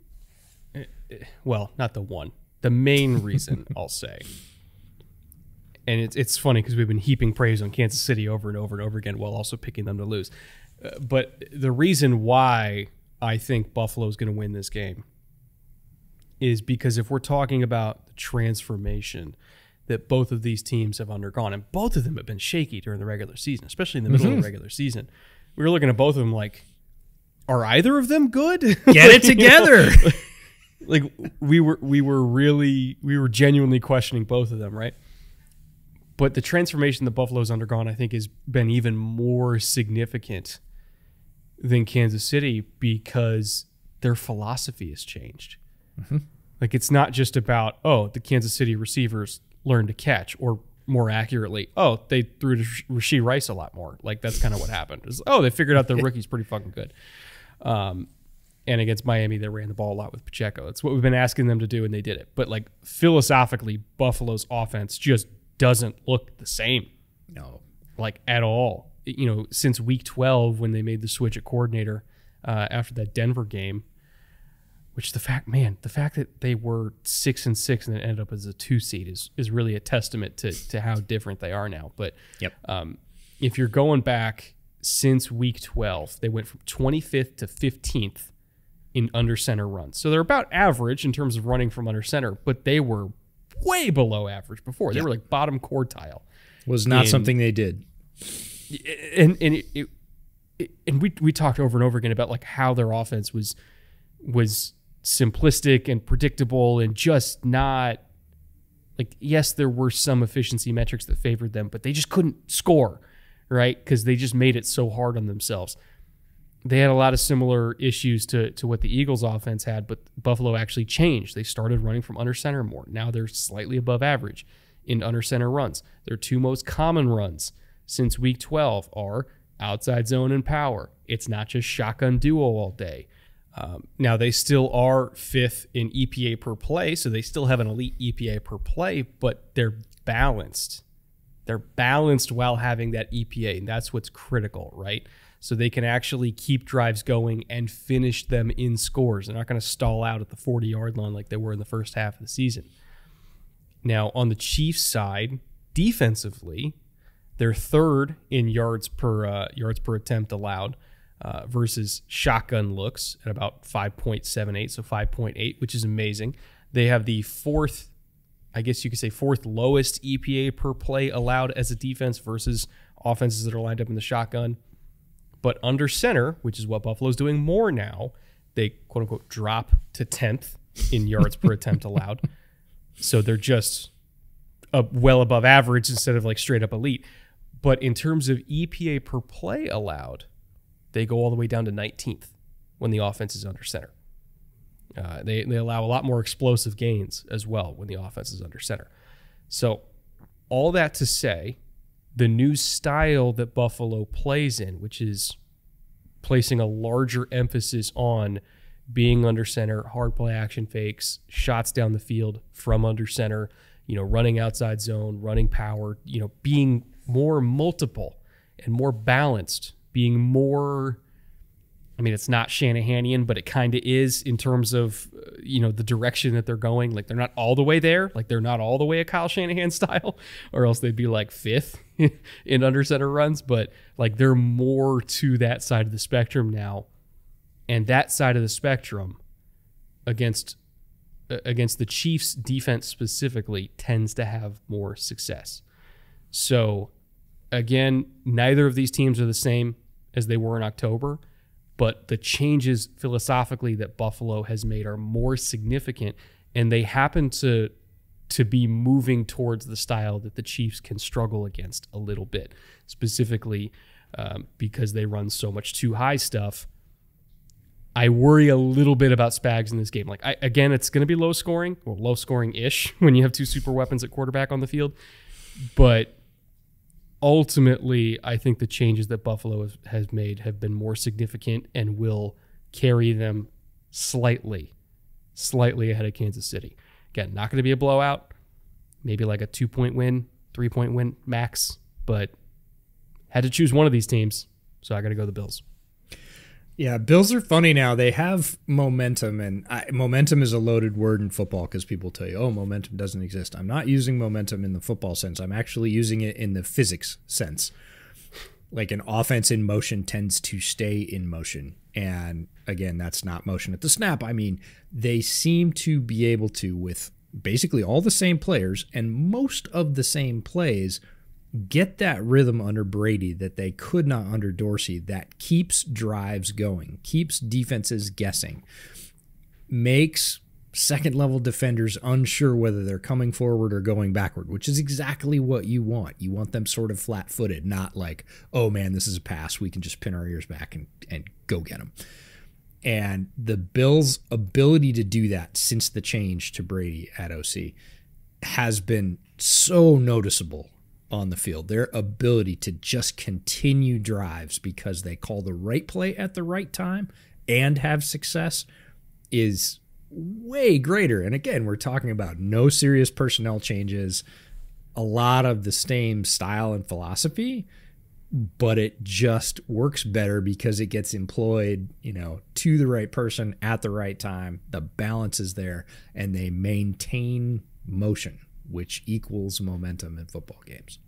well, not the one, the main reason I'll say, and it's it's funny because we've been heaping praise on Kansas City over and over and over again while also picking them to lose. Uh, but the reason why I think Buffalo is going to win this game is because if we're talking about the transformation that both of these teams have undergone, and both of them have been shaky during the regular season, especially in the middle mm-hmm. of the mm-hmm. regular season, we were looking at both of them like, are either of them good? Get it together. like we were we were really we were genuinely questioning both of them, right? But the transformation that Buffalo's undergone, I think, has been even more significant than Kansas City because their philosophy has changed. Mm-hmm. Like it's not just about oh the Kansas City receivers learned to catch, or more accurately, oh they threw to Rashee Rice a lot more. Like that's kind of what happened. Oh they figured out the rookie's pretty fucking good. Um, and against Miami, they ran the ball a lot with Pacheco. It's what we've been asking them to do, and they did it. But like philosophically, Buffalo's offense just doesn't look the same. No, like at all. You know, since week 12 when they made the switch at coordinator uh, after that Denver game, which the fact, man, the fact that they were six and six and then ended up as a two seed is is really a testament to to how different they are now. But yep. um, if you're going back since week 12, they went from 25th to 15th in under center runs. So they're about average in terms of running from under center, but they were way below average before. They were like bottom quartile. Was not in, something they did. And and it, it, it, and we we talked over and over again about like how their offense was was simplistic and predictable and just not like yes there were some efficiency metrics that favored them but they just couldn't score right? Because they just made it so hard on themselves. They had a lot of similar issues to, to what the eagles offense had but buffalo actually changed. They started running from under center more. Now they're slightly above average in under center runs. Their two most common runs since week 12 are outside zone and power. It's not just shotgun duo all day. Um, now they still are fifth in EPA per play, so they still have an elite EPA per play, but they're balanced. They're balanced while having that EPA, and that's what's critical, right? So they can actually keep drives going and finish them in scores. They're not going to stall out at the 40 yard line like they were in the first half of the season. Now, on the Chiefs side, defensively, they're third in yards per uh, yards per attempt allowed uh, versus shotgun looks at about 5.78, so 5.8, which is amazing. They have the fourth, I guess you could say, fourth lowest EPA per play allowed as a defense versus offenses that are lined up in the shotgun. But under center, which is what Buffalo's doing more now, they quote unquote drop to 10th in yards per attempt allowed. So they're just well above average instead of like straight up elite. But in terms of EPA per play allowed, they go all the way down to 19th when the offense is under center. Uh, they, they allow a lot more explosive gains as well when the offense is under center. So, all that to say, the new style that Buffalo plays in, which is placing a larger emphasis on being under center, hard play action fakes, shots down the field from under center, you know, running outside zone, running power, you know, being more multiple and more balanced being more I mean, it's not Shanahanian, but it kind of is in terms of uh, you know the direction that they're going. Like they're not all the way there. Like they're not all the way a Kyle Shanahan style, or else they'd be like fifth in under center runs. But like they're more to that side of the spectrum now, and that side of the spectrum against uh, against the Chiefs defense specifically tends to have more success. So again, neither of these teams are the same as they were in October, but the changes philosophically that Buffalo has made are more significant, and they happen to to be moving towards the style that the Chiefs can struggle against a little bit, specifically um, because they run so much two high stuff. I worry a little bit about Spags in this game. Like I, again, it's going to be low scoring or low scoring ish when you have two super weapons at quarterback on the field, but ultimately, I think the changes that Buffalo has, made have been more significant and will carry them slightly slightly ahead of Kansas City. Again, not going to be a blowout. Maybe like a two point win, three point win max, but had to choose one of these teams. So I got to go the Bills. Yeah, Bills are funny now. They have momentum, and I, momentum is a loaded word in football because people tell you, "Oh, momentum doesn't exist." I'm not using momentum in the football sense. I'm actually using it in the physics sense. Like an offense in motion tends to stay in motion, and again, that's not motion at the snap. I mean, they seem to be able to with basically all the same players and most of the same plays get that rhythm under Brady that they could not under Dorsey that keeps drives going, keeps defenses guessing, makes second level defenders unsure whether they're coming forward or going backward, which is exactly what you want. You want them sort of flat footed, not like, oh man, this is a pass. We can just pin our ears back and, and go get them. And the Bills' ability to do that since the change to Brady at OC has been so noticeable on the field. Their ability to just continue drives because they call the right play at the right time and have success is way greater. And again, we're talking about no serious personnel changes, a lot of the same style and philosophy, but it just works better because it gets employed, you know, to the right person at the right time. The balance is there and they maintain motion which equals momentum in football games.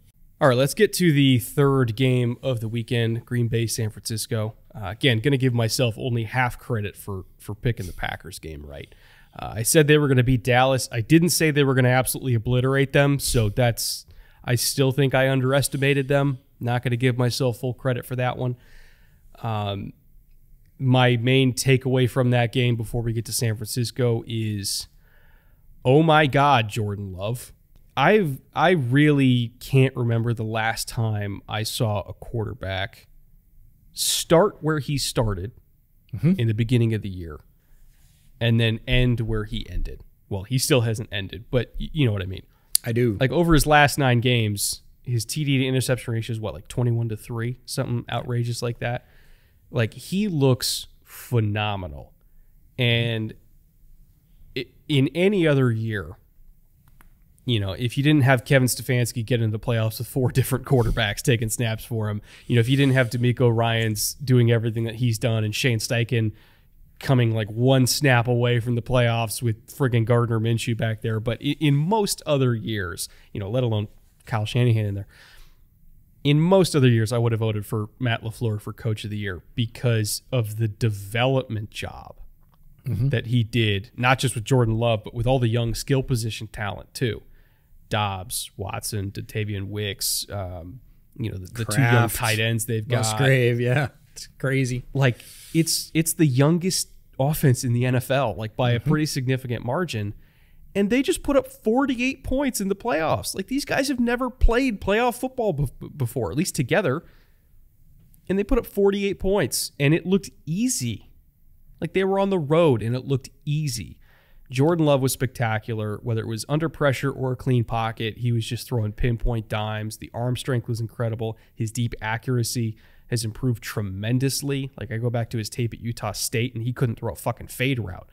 All right, let's get to the third game of the weekend Green Bay, San Francisco. Uh, again, going to give myself only half credit for, for picking the Packers game right. Uh, I said they were going to beat Dallas. I didn't say they were going to absolutely obliterate them. So that's, I still think I underestimated them. Not going to give myself full credit for that one. Um, my main takeaway from that game before we get to San Francisco is oh my God, Jordan Love. I've I really can't remember the last time I saw a quarterback start where he started mm-hmm. in the beginning of the year and then end where he ended. Well, he still hasn't ended, but you know what I mean. I do. Like over his last 9 games, his TD to interception ratio is what like 21 to 3, something outrageous like that. Like he looks phenomenal. And in any other year, you know, if you didn't have Kevin Stefanski get into the playoffs with four different quarterbacks taking snaps for him, you know, if you didn't have DeMeco Ryans doing everything that he's done and Shane Steichen coming like one snap away from the playoffs with friggin' Gardner Minshew back there, but in, in most other years, you know, let alone Kyle Shanahan in there, in most other years, I would have voted for Matt LaFleur for coach of the year because of the development job mm-hmm. that he did, not just with Jordan Love, but with all the young skill position talent too. Doubs, Watson, Dontayvion Wicks, um, you know, the, the two young tight ends they've got. Musgrave, yeah. It's crazy. Like it's it's the youngest offense in the NFL, like by mm-hmm. a pretty significant margin. And they just put up 48 points in the playoffs. Like these guys have never played playoff football be- before, at least together. And they put up 48 points, and it looked easy. Like they were on the road, and it looked easy. Jordan Love was spectacular, whether it was under pressure or a clean pocket. He was just throwing pinpoint dimes. The arm strength was incredible. His deep accuracy has improved tremendously. Like I go back to his tape at Utah State, and he couldn't throw a fucking fade route.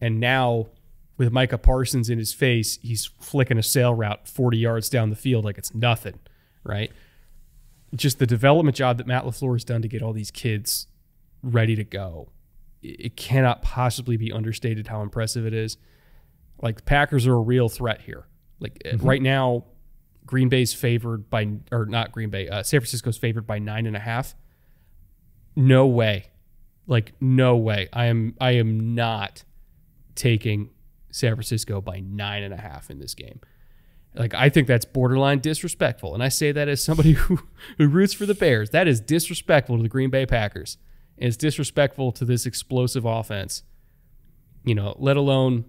And now with Micah Parsons in his face, he's flicking a sail route 40 yards down the field like it's nothing, right? Just the development job that Matt LaFleur has done to get all these kids ready to go it cannot possibly be understated how impressive it is. Like the Packers are a real threat here. Like mm-hmm. right now, Green Bay's favored by, or not Green Bay, uh, San Francisco's favored by nine and a half. No way, like no way. I am I am not taking San Francisco by nine and a half in this game. Like I think that's borderline disrespectful, and I say that as somebody who who roots for the Bears. That is disrespectful to the Green Bay Packers it's disrespectful to this explosive offense. You know, let alone,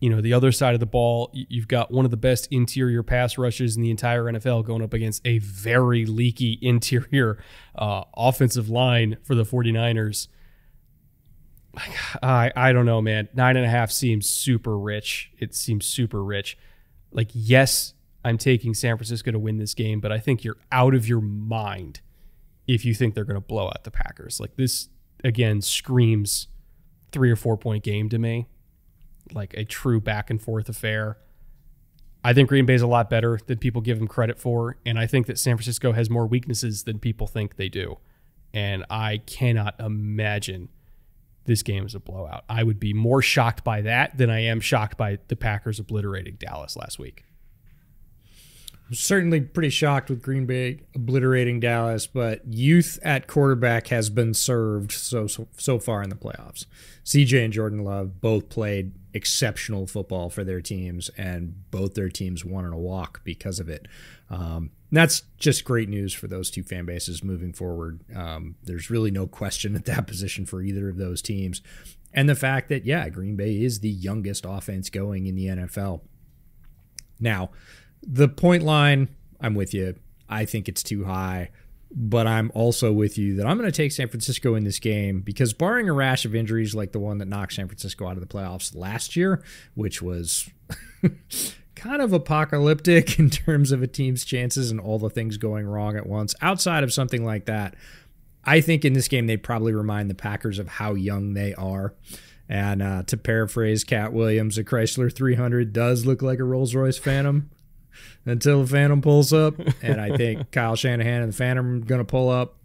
you know, the other side of the ball, you've got one of the best interior pass rushes in the entire NFL going up against a very leaky interior uh, offensive line for the 49ers. I, I don't know, man. Nine and a half seems super rich. It seems super rich. Like, yes, I'm taking San Francisco to win this game, but I think you're out of your mind if you think they're going to blow out the Packers. Like this again screams three or four point game to me. like a true back and forth affair. I think Green Bay is a lot better than people give them credit for, and I think that San Francisco has more weaknesses than people think they do. And I cannot imagine this game is a blowout. I would be more shocked by that than I am shocked by the Packers obliterating Dallas last week. Certainly pretty shocked with Green Bay obliterating Dallas, but youth at quarterback has been served so so, so far in the playoffs. CJ and Jordan Love both played exceptional football for their teams, and both their teams won on a walk because of it. Um, that's just great news for those two fan bases moving forward. Um, there's really no question at that position for either of those teams. And the fact that, yeah, Green Bay is the youngest offense going in the NFL. Now, the point line, I'm with you. I think it's too high, but I'm also with you that I'm going to take San Francisco in this game because, barring a rash of injuries like the one that knocked San Francisco out of the playoffs last year, which was kind of apocalyptic in terms of a team's chances and all the things going wrong at once, outside of something like that, I think in this game they probably remind the Packers of how young they are. And uh, to paraphrase Katt Williams, a Chrysler 300 does look like a Rolls Royce Phantom until the Phantom pulls up. And I think Kyle Shanahan and the Phantom are going to pull up.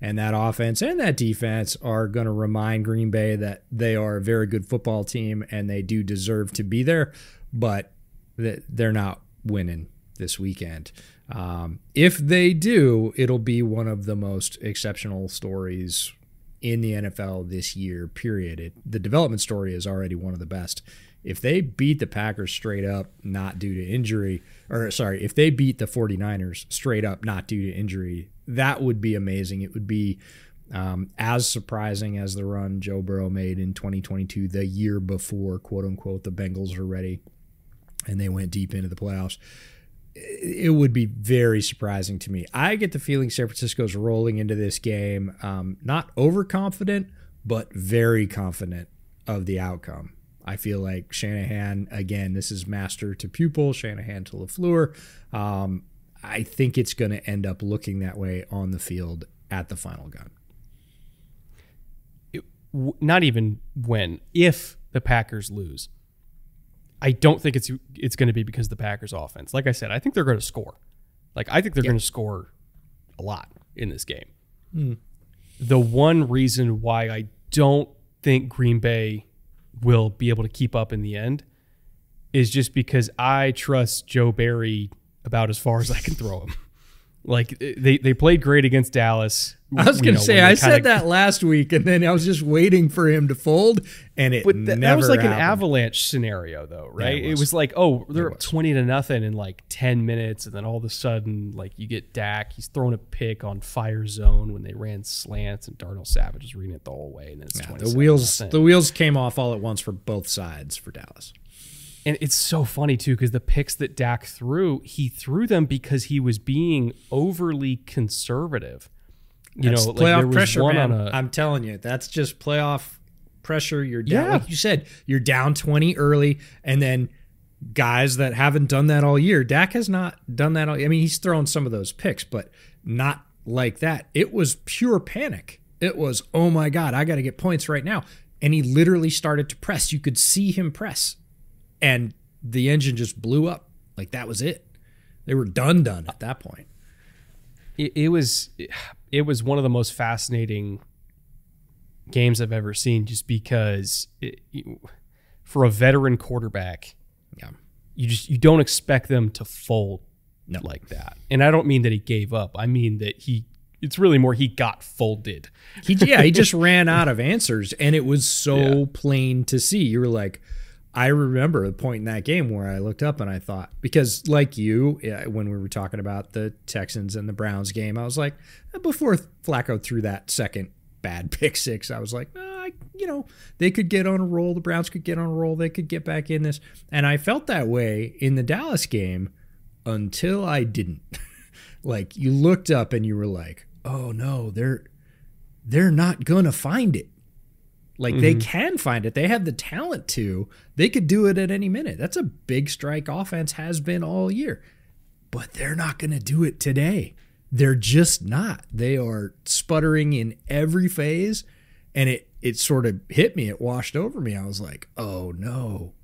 And that offense and that defense are going to remind Green Bay that they are a very good football team and they do deserve to be there, but they're not winning this weekend. Um, if they do, it'll be one of the most exceptional stories in the NFL this year, period. It, the development story is already one of the best if they beat the Packers straight up, not due to injury, or sorry, if they beat the 49ers straight up, not due to injury, that would be amazing. It would be um, as surprising as the run Joe Burrow made in 2022, the year before, quote unquote, the Bengals were ready and they went deep into the playoffs. It would be very surprising to me. I get the feeling San Francisco's rolling into this game, um, not overconfident, but very confident of the outcome. I feel like Shanahan, again, this is master to pupil, Shanahan to LaFleur. Um, I think it's going to end up looking that way on the field at the final gun. It, w- not even when, if the Packers lose, I don't think it's it's going to be because the Packers offense. Like I said, I think they're going to score. Like I think they're yep. going to score a lot in this game. Hmm. The one reason why I don't think Green Bay will be able to keep up in the end is just because I trust Joe Barry about as far as I can throw him. Like they, they played great against Dallas. I was going to say I said that last week, and then I was just waiting for him to fold, and it but th- that was like happened. an avalanche scenario, though, right? Yeah, it, was. it, was. like, oh, they're up twenty to nothing in like ten minutes, and then all of a sudden, like you get Dak, he's throwing a pick on fire zone when they ran slants, and Darnell Savage is reading it the whole way, and then it's yeah, the wheels the wheels came off all at once for both sides for Dallas. And it's so funny too because the picks that Dak threw, he threw them because he was being overly conservative. You that's know, playoff like pressure, man. i am telling you, that's just playoff pressure. You're down, yeah. like you said, you're down 20 early, and then guys that haven't done that all year. Dak has not done that. All, I mean, he's thrown some of those picks, but not like that. It was pure panic. It was, oh my god, I got to get points right now. And he literally started to press. You could see him press and the engine just blew up. Like that was it. They were done done at that point. It, it was it was one of the most fascinating games I've ever seen, just because it, for a veteran quarterback, yeah, you just you don't expect them to fold no. like that. And I don't mean that he gave up. I mean that he it's really more he got folded. He yeah, he just ran out of answers and it was so yeah. plain to see. You were like, I remember a point in that game where I looked up and I thought, because like you, when we were talking about the Texans and the Browns game, I was like, eh, before Flacco threw that second bad pick six, I was like, I, you know, they could get on a roll. The Browns could get on a roll. They could get back in this. And I felt that way in the Dallas game until I didn't. like you looked up and you were like, oh no, they're they're not gonna find it. Like mm-hmm. they can find it. They have the talent to. They could do it at any minute. That's a big strike offense has been all year. But they're not going to do it today. They're just not. They are sputtering in every phase and it it sort of hit me. It washed over me. I was like, "Oh no.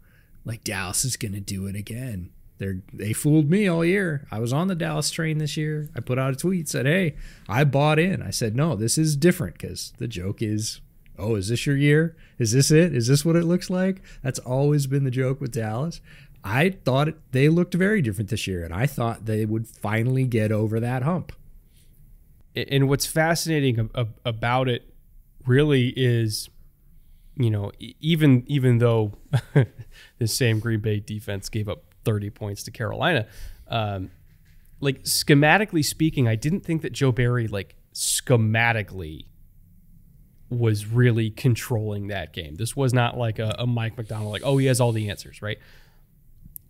like Dallas is going to do it again. They they fooled me all year. I was on the Dallas train this year. I put out a tweet said, "Hey, I bought in." I said, "No, this is different because the joke is, oh, is this your year? Is this it? Is this what it looks like?" That's always been the joke with Dallas. I thought they looked very different this year, and I thought they would finally get over that hump. And what's fascinating about it really is, you know, even even though the same Green Bay defense gave up 30 points to Carolina. Um, like schematically speaking, I didn't think that Joe Barry like schematically was really controlling that game. This was not like a, a, Mike Macdonald, like, oh, he has all the answers, right?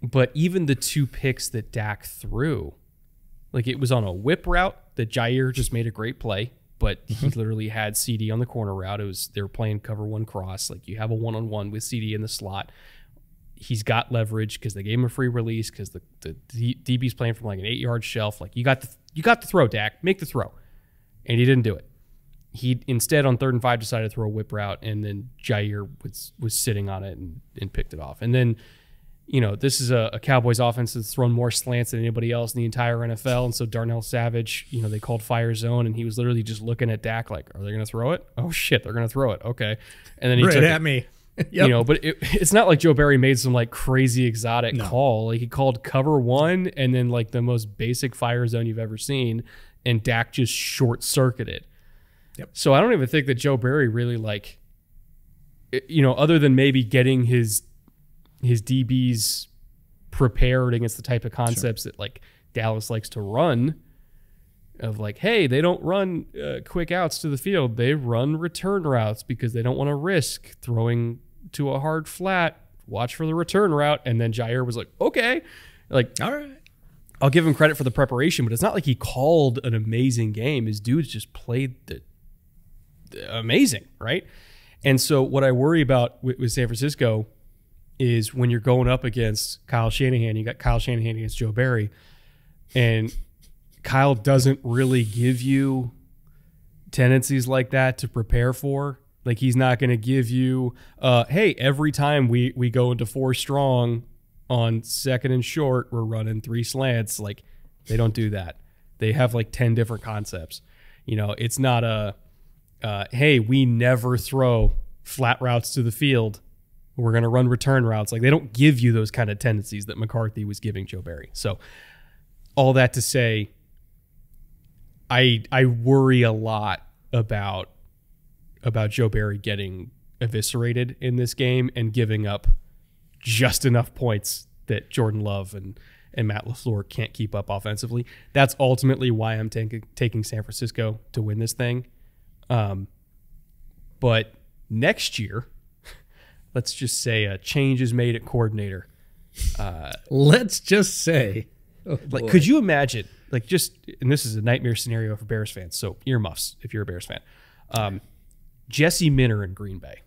But even the two picks that Dak threw, like it was on a whip route that Jaire just made a great play, but he mm-hmm. literally had CD on the corner route. It was they were playing cover one cross. Like you have a one on one with CD in the slot he's got leverage because they gave him a free release because the, the DB's playing from like an eight yard shelf. Like you got the you got the throw, Dak, make the throw, and he didn't do it. He instead on third and five decided to throw a whip route, and then Jaire was was sitting on it and, and picked it off. And then, you know, this is a, a Cowboys offense that's thrown more slants than anybody else in the entire NFL. And so Darnell Savage, you know, they called fire zone, and he was literally just looking at Dak like, "Are they going to throw it? Oh shit, they're going to throw it. Okay." And then he right took at it. me. yep. You know, but it, it's not like Joe Barry made some like crazy exotic no. call. Like he called cover one and then like the most basic fire zone you've ever seen, and Dak just short circuited. Yep. So I don't even think that Joe Barry really like, you know, other than maybe getting his his DBs prepared against the type of concepts sure. that like Dallas likes to run. Of like, hey, they don't run uh, quick outs to the field. They run return routes because they don't want to risk throwing to a hard flat, watch for the return route. And then Jaire was like, okay. Like, all right. I'll give him credit for the preparation, but it's not like he called an amazing game. His dudes just played the, the amazing, right? And so what I worry about with, with, San Francisco is when you're going up against Kyle Shanahan, you got Kyle Shanahan against Joe Barry, and Kyle doesn't really give you tendencies like that to prepare for. Like he's not going to give you, uh, hey, every time we we go into four strong on second and short, we're running three slants. Like they don't do that. They have like ten different concepts. You know, it's not a, uh, hey, we never throw flat routes to the field. We're going to run return routes. Like they don't give you those kind of tendencies that McCarthy was giving Joe Barry. So all that to say, I I worry a lot about about Joe Barry getting eviscerated in this game and giving up just enough points that Jordan Love and and Matt LaFleur can't keep up offensively. That's ultimately why I'm taking taking San Francisco to win this thing. Um, but next year, let's just say a change is made at coordinator. Uh, let's just say, oh like, could you imagine? Like, just and this is a nightmare scenario for Bears fans. So earmuffs if you're a Bears fan. Um, Jesse Minter in Green Bay.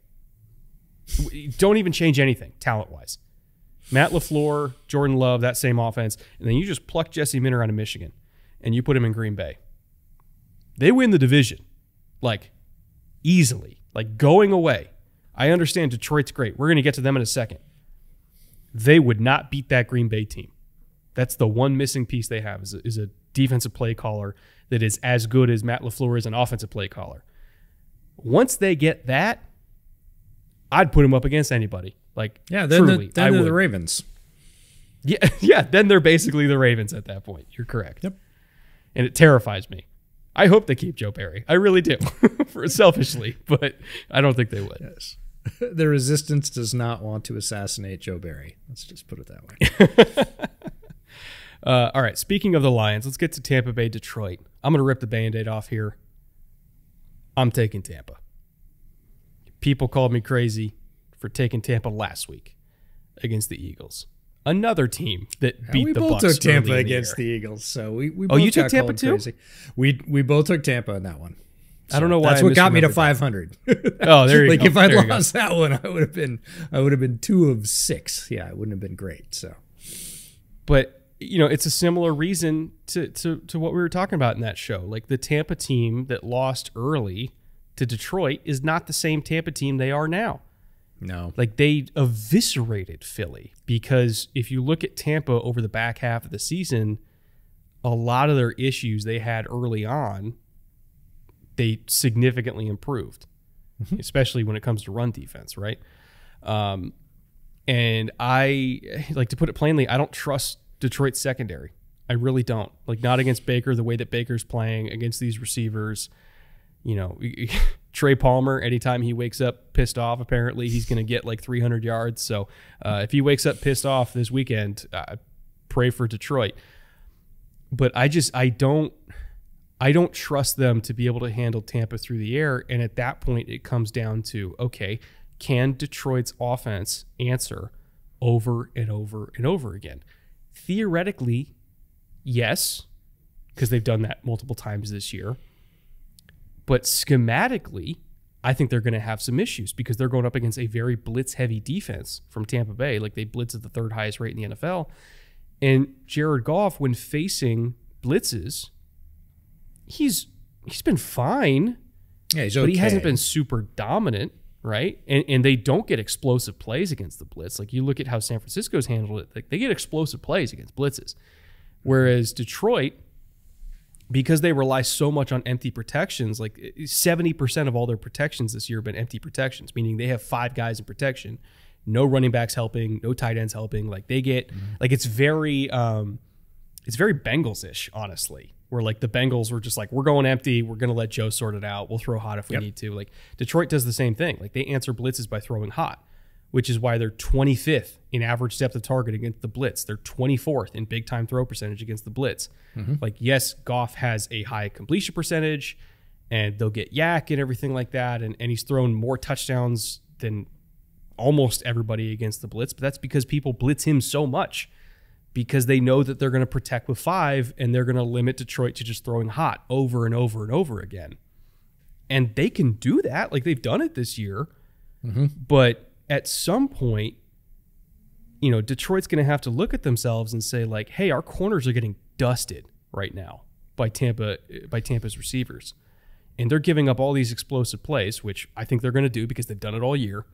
Don't even change anything talent wise. Matt LaFleur, Jordan Love, that same offense, and then you just pluck Jesse Minter out of Michigan and you put him in Green Bay. They win the division like easily, like going away. I understand Detroit's great. We're going to get to them in a second. They would not beat that Green Bay team. That's the one missing piece they have is a, is a defensive play caller that is as good as Matt LaFleur is an offensive play caller. Once they get that, I'd put them up against anybody. Like, yeah, then, truly, the, then they're the Ravens. Yeah, yeah, then they're basically the Ravens at that point. You're correct. Yep. And it terrifies me. I hope they keep Joe Barry. I really do, for selfishly, but I don't think they would. Yes. the resistance does not want to assassinate Joe Barry. Let's just put it that way. uh, all right. Speaking of the Lions, let's get to Tampa Bay, Detroit. I'm going to rip the band aid off here. I'm taking Tampa. People called me crazy for taking Tampa last week against the Eagles. Another team that beat we the both took Tampa the against the Eagles, so we, we oh you took Tampa too. Crazy. We we both took Tampa in that one. So I don't know why. That's I what got me to 500. oh, there you go. like go. if I'd there lost that one, I would have been I would have been two of six. Yeah, it wouldn't have been great. So, but you know, it's a similar reason to to to what we were talking about in that show. Like the Tampa team that lost early to Detroit is not the same Tampa team they are now. No. Like they eviscerated Philly because if you look at Tampa over the back half of the season, a lot of their issues they had early on, they significantly improved, especially when it comes to run defense, right? Um, and I like to put it plainly, I don't trust Detroit's secondary. I really don't. Like not against Baker, the way that Baker's playing against these receivers. You know, Trey Palmer, anytime he wakes up pissed off, apparently he's going to get like 300 yards. So uh, if he wakes up pissed off this weekend, pray for Detroit. But I just I don't I don't trust them to be able to handle Tampa through the air. And at that point, it comes down to okay, can Detroit's offense answer over and over and over again? Theoretically, yes, because they've done that multiple times this year. But schematically, I think they're going to have some issues because they're going up against a very blitz heavy defense from Tampa Bay. Like they blitz at the third highest rate in the NFL. And Jared Goff, when facing blitzes, he's he's been fine, Yeah, he's but he hasn't been super dominant, right? And and they don't get explosive plays against the blitz. Like you look at how San Francisco's handled it, like they get explosive plays against blitzes. Whereas Detroit, because they rely so much on empty protections, like 70% of all their protections this year have been empty protections, meaning they have five guys in protection, no running backs helping, no tight ends helping. Like they get like it's very um it's very Bengals-ish, honestly. Where like the Bengals were just like, we're going empty, we're gonna let Joe sort it out. We'll throw hot if we Yep. need to. Like Detroit does the same thing. Like they answer blitzes by throwing hot, which is why they're 25th in average depth of target against the blitz. They're 24th in big time throw percentage against the blitz. Mm-hmm. Like yes, Goff has a high completion percentage, and they'll get YAC and everything like that, and and he's thrown more touchdowns than almost everybody against the blitz, but that's because people blitz him so much because they know that they're going to protect with five and they're going to limit Detroit to just throwing hot over and over and over again. And they can do that. Like they've done it this year. Mm-hmm. But at some point, you know, Detroit's going to have to look at themselves and say like, "Hey, our corners are getting dusted right now by Tampa eh, by Tampa's receivers." And they're giving up all these explosive plays, which I think they're going to do because they've done it all year.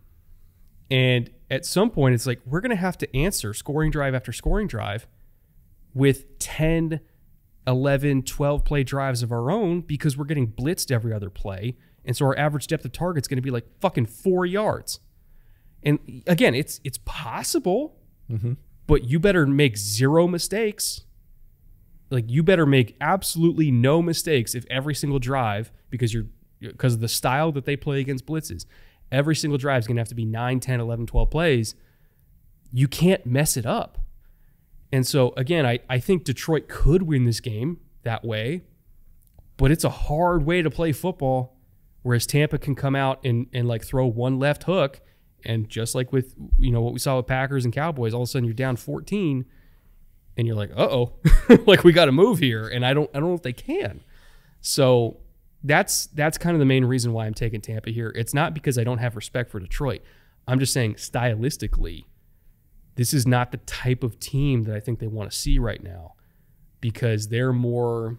And at some point, it's like we're going to have to answer scoring drive after scoring drive with 10, 11, 12 play drives of our own because we're getting blitzed every other play. And so our average depth of target is going to be like fucking four yards. And again, it's it's possible, but you better make zero mistakes. Like you better make absolutely no mistakes if every single drive, because you're because of the style that they play against blitzes, every single drive is going to have to be 9, 10, 11, 12 plays. You can't mess it up. And so again, I, I think Detroit could win this game that way, but it's a hard way to play football. Whereas Tampa can come out and, and like throw one left hook, and just like with you know what we saw with Packers and Cowboys, all of a sudden you're down 14, and you're like, uh oh, like we got to move here, and I don't I don't know if they can. So that's that's kind of the main reason why I'm taking Tampa here. It's not because I don't have respect for Detroit. I'm just saying stylistically, this is not the type of team that I think they want to see right now because they're more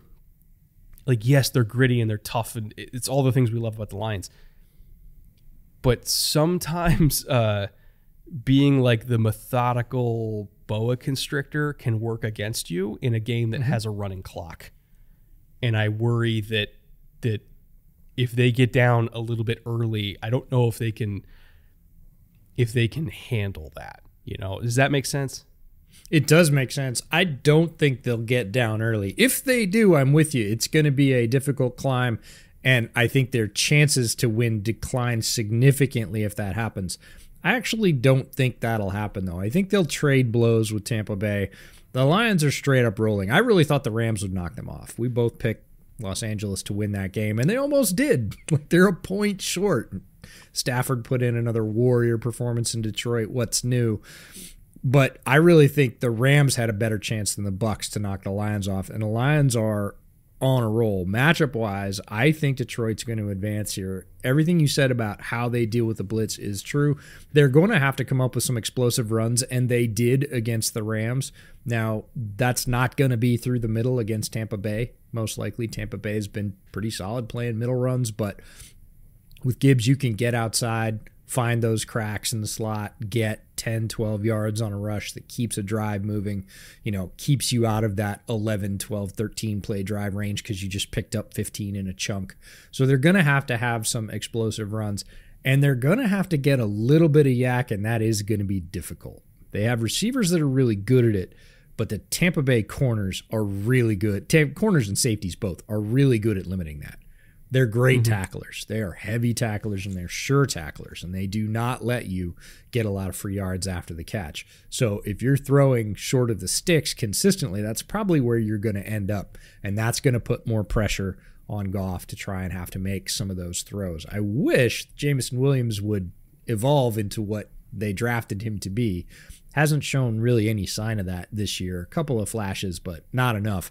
like yes, they're gritty and they're tough and it's all the things we love about the Lions. But sometimes uh being like the methodical boa constrictor can work against you in a game that has a running clock. And I worry that that if they get down a little bit early, I don't know if they can if they can handle that. You know, does that make sense? It does make sense. I don't think they'll get down early. If they do, I'm with you. It's going to be a difficult climb, and I think their chances to win decline significantly if that happens. I actually don't think that'll happen, though. I think they'll trade blows with Tampa Bay. The Lions are straight up rolling. I really thought the Rams would knock them off. We both picked Los Angeles to win that game, and they almost did. Like they're a point short. Stafford put in another warrior performance in Detroit. What's new? but I really think the Rams had a better chance than the Bucs to knock the Lions off, and the Lions are on a roll. Matchup wise, I think Detroit's going to advance here. Everything you said about how they deal with the blitz is true. They're going to have to come up with some explosive runs, and they did against the Rams. Now, that's not going to be through the middle against Tampa Bay. Most likely, Tampa Bay has been pretty solid playing middle runs, but with Gibbs, you can get outside find those cracks in the slot, get 10, 12 yards on a rush that keeps a drive moving, you know, keeps you out of that 11, 12, 13 play drive range because you just picked up 15 in a chunk. So they're going to have to have some explosive runs and they're going to have to get a little bit of YAC, and that is going to be difficult. They have receivers that are really good at it, but the Tampa Bay corners are really good. Tampa corners and safeties both are really good at limiting that. They're great mm-hmm. tacklers. They are heavy tacklers and they're sure tacklers, and they do not let you get a lot of free yards after the catch. So if you're throwing short of the sticks consistently, that's probably where you're going to end up, and that's going to put more pressure on Goff to try and have to make some of those throws. I wish Jameson Williams would evolve into what they drafted him to be. Hasn't shown really any sign of that this year. A couple of flashes, but not enough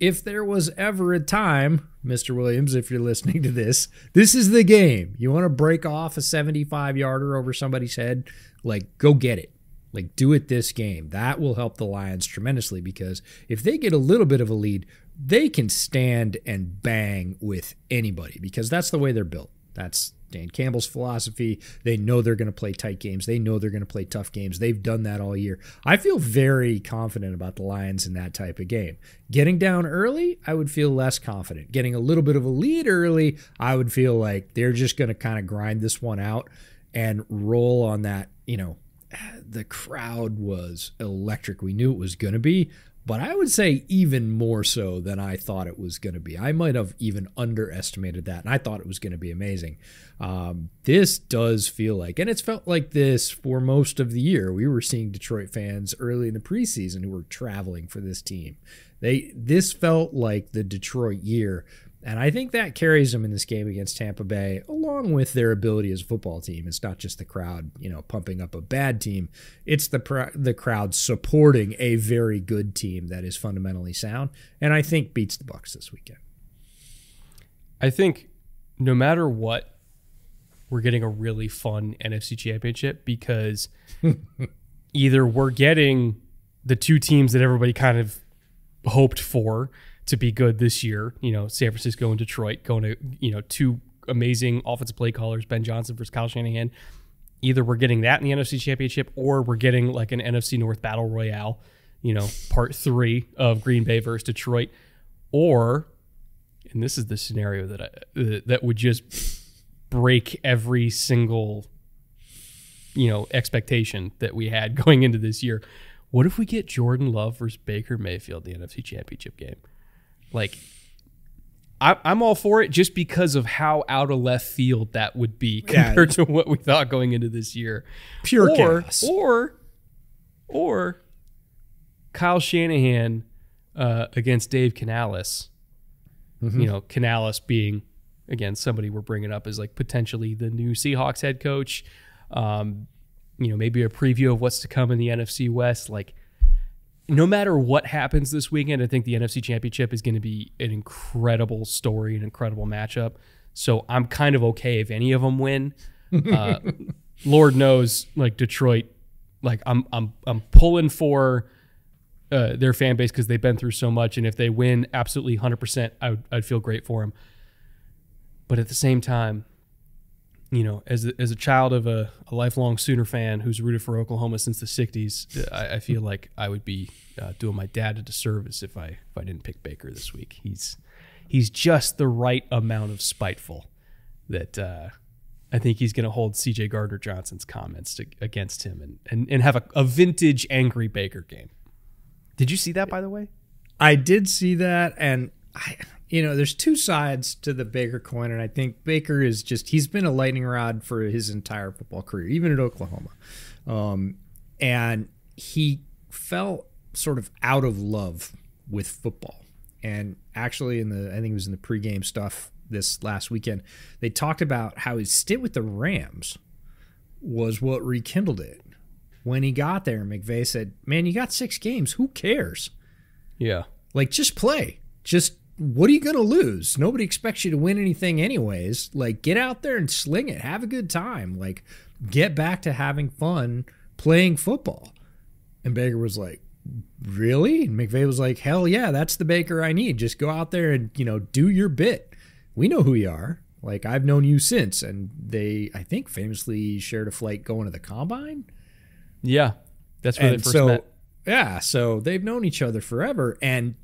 if there was ever a time, Mr. Williams, if you're listening to this, this is the game. You want to break off a 75 yarder over somebody's head? Like, go get it. Like, do it this game. That will help the Lions tremendously because if they get a little bit of a lead, they can stand and bang with anybody because that's the way they're built. That's Dan Campbell's philosophy. They know they're going to play tight games. They know they're going to play tough games. They've done that all year. I feel very confident about the Lions in that type of game. Getting down early, I would feel less confident. Getting a little bit of a lead early, I would feel like they're just going to kind of grind this one out and roll on that, you know, the crowd was electric. We knew it was going to be but I would say even more so than I thought it was going to be. I might have even underestimated that, and I thought it was going to be amazing. Um, this does feel like, and it's felt like this for most of the year. We were seeing Detroit fans early in the preseason who were traveling for this team. They this felt like the Detroit year and I think that carries them in this game against Tampa Bay, along with their ability as a football team. It's not just the crowd, you know, pumping up a bad team. It's the the crowd supporting a very good team that is fundamentally sound, and I think beats the Bucs this weekend. I think no matter what, we're getting a really fun NFC Championship because either we're getting the two teams that everybody kind of hoped for to be good this year. You know, San Francisco and Detroit going to, you know, two amazing offensive play callers, Ben Johnson versus Kyle Shanahan. Either we're getting that in the NFC Championship or we're getting like an NFC North Battle Royale, you know, part three of Green Bay versus Detroit. Or, and this is the scenario that I, that would just break every single, you know, expectation that we had going into this year. What if we get Jordan Love versus Baker Mayfield the NFC Championship game? Like, I, am all for it just because of how out of left field that would be compared yeah. to what we thought going into this year. Pure or, chaos. Or, or Kyle Shanahan uh, against Dave Canales. Mm-hmm. You know, Canales being again somebody we're bringing up as like potentially the new Seahawks head coach. Um, you know, maybe a preview of what's to come in the NFC West. Like no matter what happens this weekend, I think the NFC Championship is going to be an incredible story, an incredible matchup. So I'm kind of okay if any of them win. Uh, Lord knows, like Detroit, like I'm I'm I'm pulling for uh, their fan base because they've been through so much, and if they win absolutely 100, percent I would I'd feel great for them. But at the same time, you know, as a, as a child of a, a, lifelong Sooner fan who's rooted for Oklahoma since the '60s, I, I feel like I would be uh, doing my dad a disservice if I if I didn't pick Baker this week. He's he's just the right amount of spiteful that uh, I think he's going to hold C.J. Gardner Johnson's comments to, against him and and, and have a, a vintage angry Baker game. Did you see that, by the way? I did see that, and I you know, there's two sides to the Baker coin, and I think Baker is just he's been a lightning rod for his entire football career, even at Oklahoma. Um, and he fell sort of out of love with football. And actually, in the I think it was in the pregame stuff this last weekend, they talked about how his stint with the Rams was what rekindled it. When he got there, McVay said, "Man, you got six games. Who cares? Yeah, like just play. Just what are you going to lose? Nobody expects you to win anything, anyways. Like, get out there and sling it. Have a good time. Like, get back to having fun playing football. And Baker was like, Really? And McVay was like, Hell yeah, that's the Baker I need. Just go out there and, you know, do your bit. We know who you are. Like I've known you since, and they I think famously shared a flight going to the combine. Yeah, that's where and they first so, met. Yeah, so they've known each other forever, and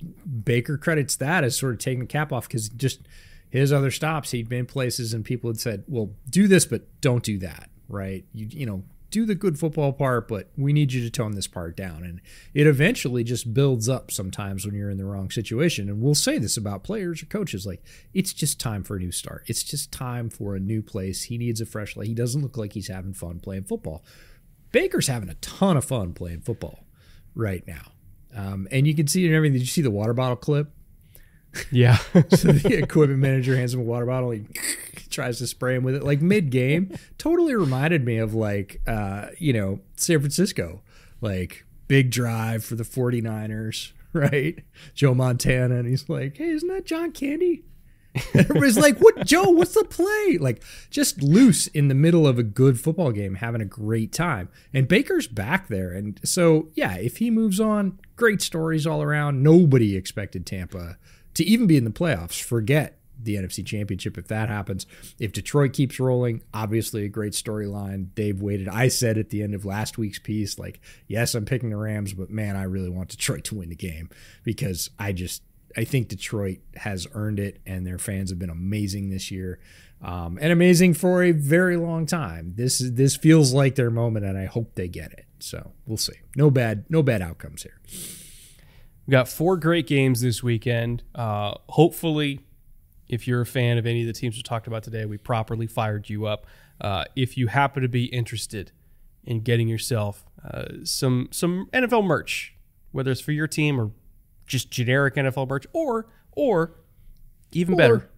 Baker credits that as sort of taking the cap off because just his other stops, he'd been places and people had said, "Well, do this, but don't do that." Right? You you know, do the good football part, but we need you to tone this part down. And it eventually just builds up sometimes when you're in the wrong situation. And we'll say this about players or coaches like, it's just time for a new start. It's just time for a new place. He needs a fresh light. He doesn't look like he's having fun playing football. Baker's having a ton of fun playing football right now. Um, and you can see it in everything. Did you see the water bottle clip? Yeah. so the equipment manager hands him a water bottle. He tries to spray him with it like mid game. totally reminded me of like, uh, you know, San Francisco, like big drive for the 49ers, right? Joe Montana. And he's like, hey, isn't that John Candy? Everybody's like, "What, Joe? What's the play?" Like, just loose in the middle of a good football game, having a great time. And Baker's back there, and so yeah, if he moves on, great stories all around. Nobody expected Tampa to even be in the playoffs. Forget the NFC Championship if that happens. If Detroit keeps rolling, obviously a great storyline. They've waited. I said at the end of last week's piece, like, yes, I'm picking the Rams, but man, I really want Detroit to win the game because I just I think Detroit has earned it, and their fans have been amazing this year, um, and amazing for a very long time. This this feels like their moment, and I hope they get it. So we'll see. No bad no bad outcomes here. We got four great games this weekend. Uh, hopefully, if you're a fan of any of the teams we talked about today, we properly fired you up. Uh, if you happen to be interested in getting yourself uh, some some NFL merch, whether it's for your team or just generic NFL merch, or or even Or- better,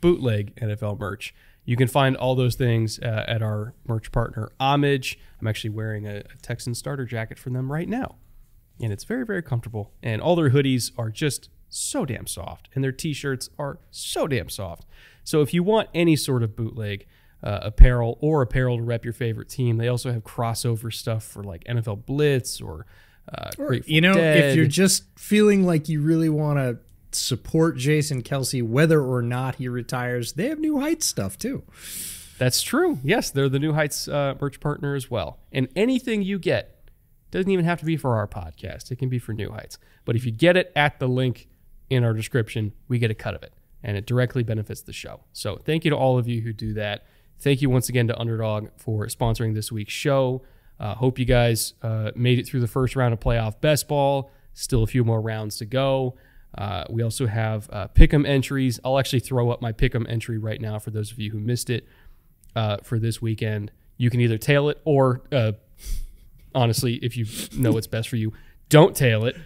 bootleg NFL merch. You can find all those things uh, at our merch partner Homage. I'm actually wearing a, a Texan starter jacket from them right now, and it's very very comfortable. And all their hoodies are just so damn soft, and their t-shirts are so damn soft. So if you want any sort of bootleg uh, apparel or apparel to rep your favorite team, they also have crossover stuff for like NFL Blitz or. Uh, you know, Dead. if you're just feeling like you really want to support Jason Kelce, whether or not he retires, they have new heights stuff too. That's true. Yes, they're the New Heights uh, merch partner as well. And anything you get doesn't even have to be for our podcast. It can be for New Heights. But if you get it at the link in our description, we get a cut of it, and it directly benefits the show. So thank you to all of you who do that. Thank you once again to Underdog for sponsoring this week's show. Uh, hope you guys uh, made it through the first round of playoff best ball. Still a few more rounds to go. Uh, we also have uh, pick'em entries. I'll actually throw up my pick'em entry right now for those of you who missed it uh, for this weekend. You can either tail it or, uh, honestly, if you know what's best for you, don't tail it.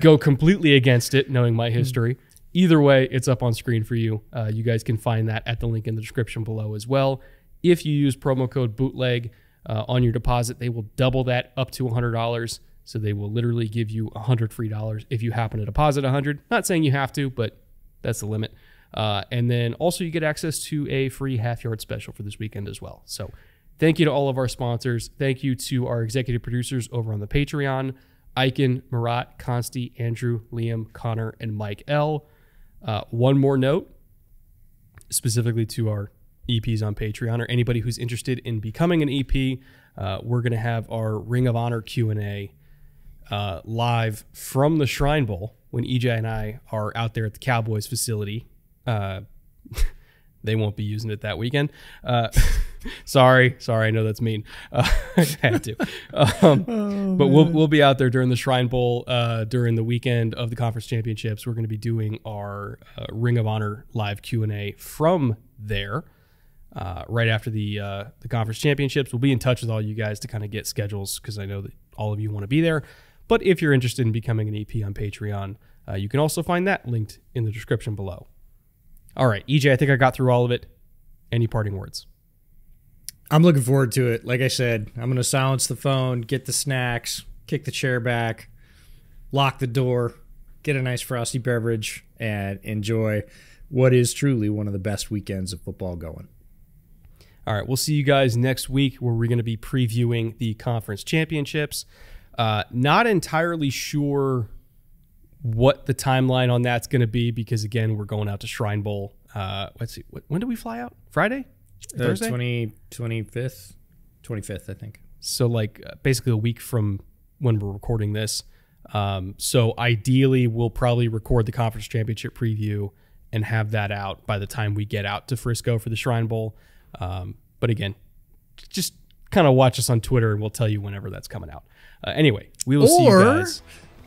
Go completely against it, knowing my history. Either way, it's up on screen for you. Uh, you guys can find that at the link in the description below as well. If you use promo code bootleg uh, on your deposit, they will double that up to $100. So they will literally give you 100 free dollars if you happen to deposit 100. Not saying you have to, but that's the limit. Uh, and then also you get access to a free half yard special for this weekend as well. So thank you to all of our sponsors. Thank you to our executive producers over on the Patreon Aiken, Marat, Consti, Andrew, Liam, Connor, and Mike L. Uh, one more note, specifically to our EPs on Patreon or anybody who's interested in becoming an EP, uh, we're going to have our Ring of Honor Q&A uh, live from the Shrine Bowl when EJ and I are out there at the Cowboys facility. Uh, they won't be using it that weekend. Uh, sorry, sorry, I know that's mean. Uh, I had to, um, but we'll we'll be out there during the Shrine Bowl uh, during the weekend of the conference championships. We're going to be doing our uh, Ring of Honor live Q and A from there. Uh, right after the uh, the conference championships, we'll be in touch with all you guys to kind of get schedules because I know that all of you want to be there. But if you're interested in becoming an EP on Patreon, uh, you can also find that linked in the description below. All right, EJ, I think I got through all of it. Any parting words? I'm looking forward to it. Like I said, I'm going to silence the phone, get the snacks, kick the chair back, lock the door, get a nice frosty beverage, and enjoy what is truly one of the best weekends of football going. All right, we'll see you guys next week where we're going to be previewing the conference championships. Uh, not entirely sure what the timeline on that's going to be because again we're going out to Shrine Bowl Uh, let's see. What, when do we fly out? Friday? Uh, Thursday? 20, 25th? 25th, I think. So like uh, basically a week from when we're recording this. Um, so ideally, we'll probably record the conference championship preview and have that out by the time we get out to Frisco for the Shrine Bowl. Um, but again, just kind of watch us on Twitter and we'll tell you whenever that's coming out. Uh, anyway, we will see you guys.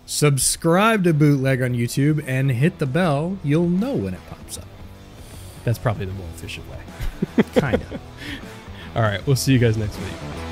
Subscribe to Bootleg on YouTube and hit the bell. You'll know when it pops up. That's probably the more efficient way. Kind of. All right, we'll see you guys next week.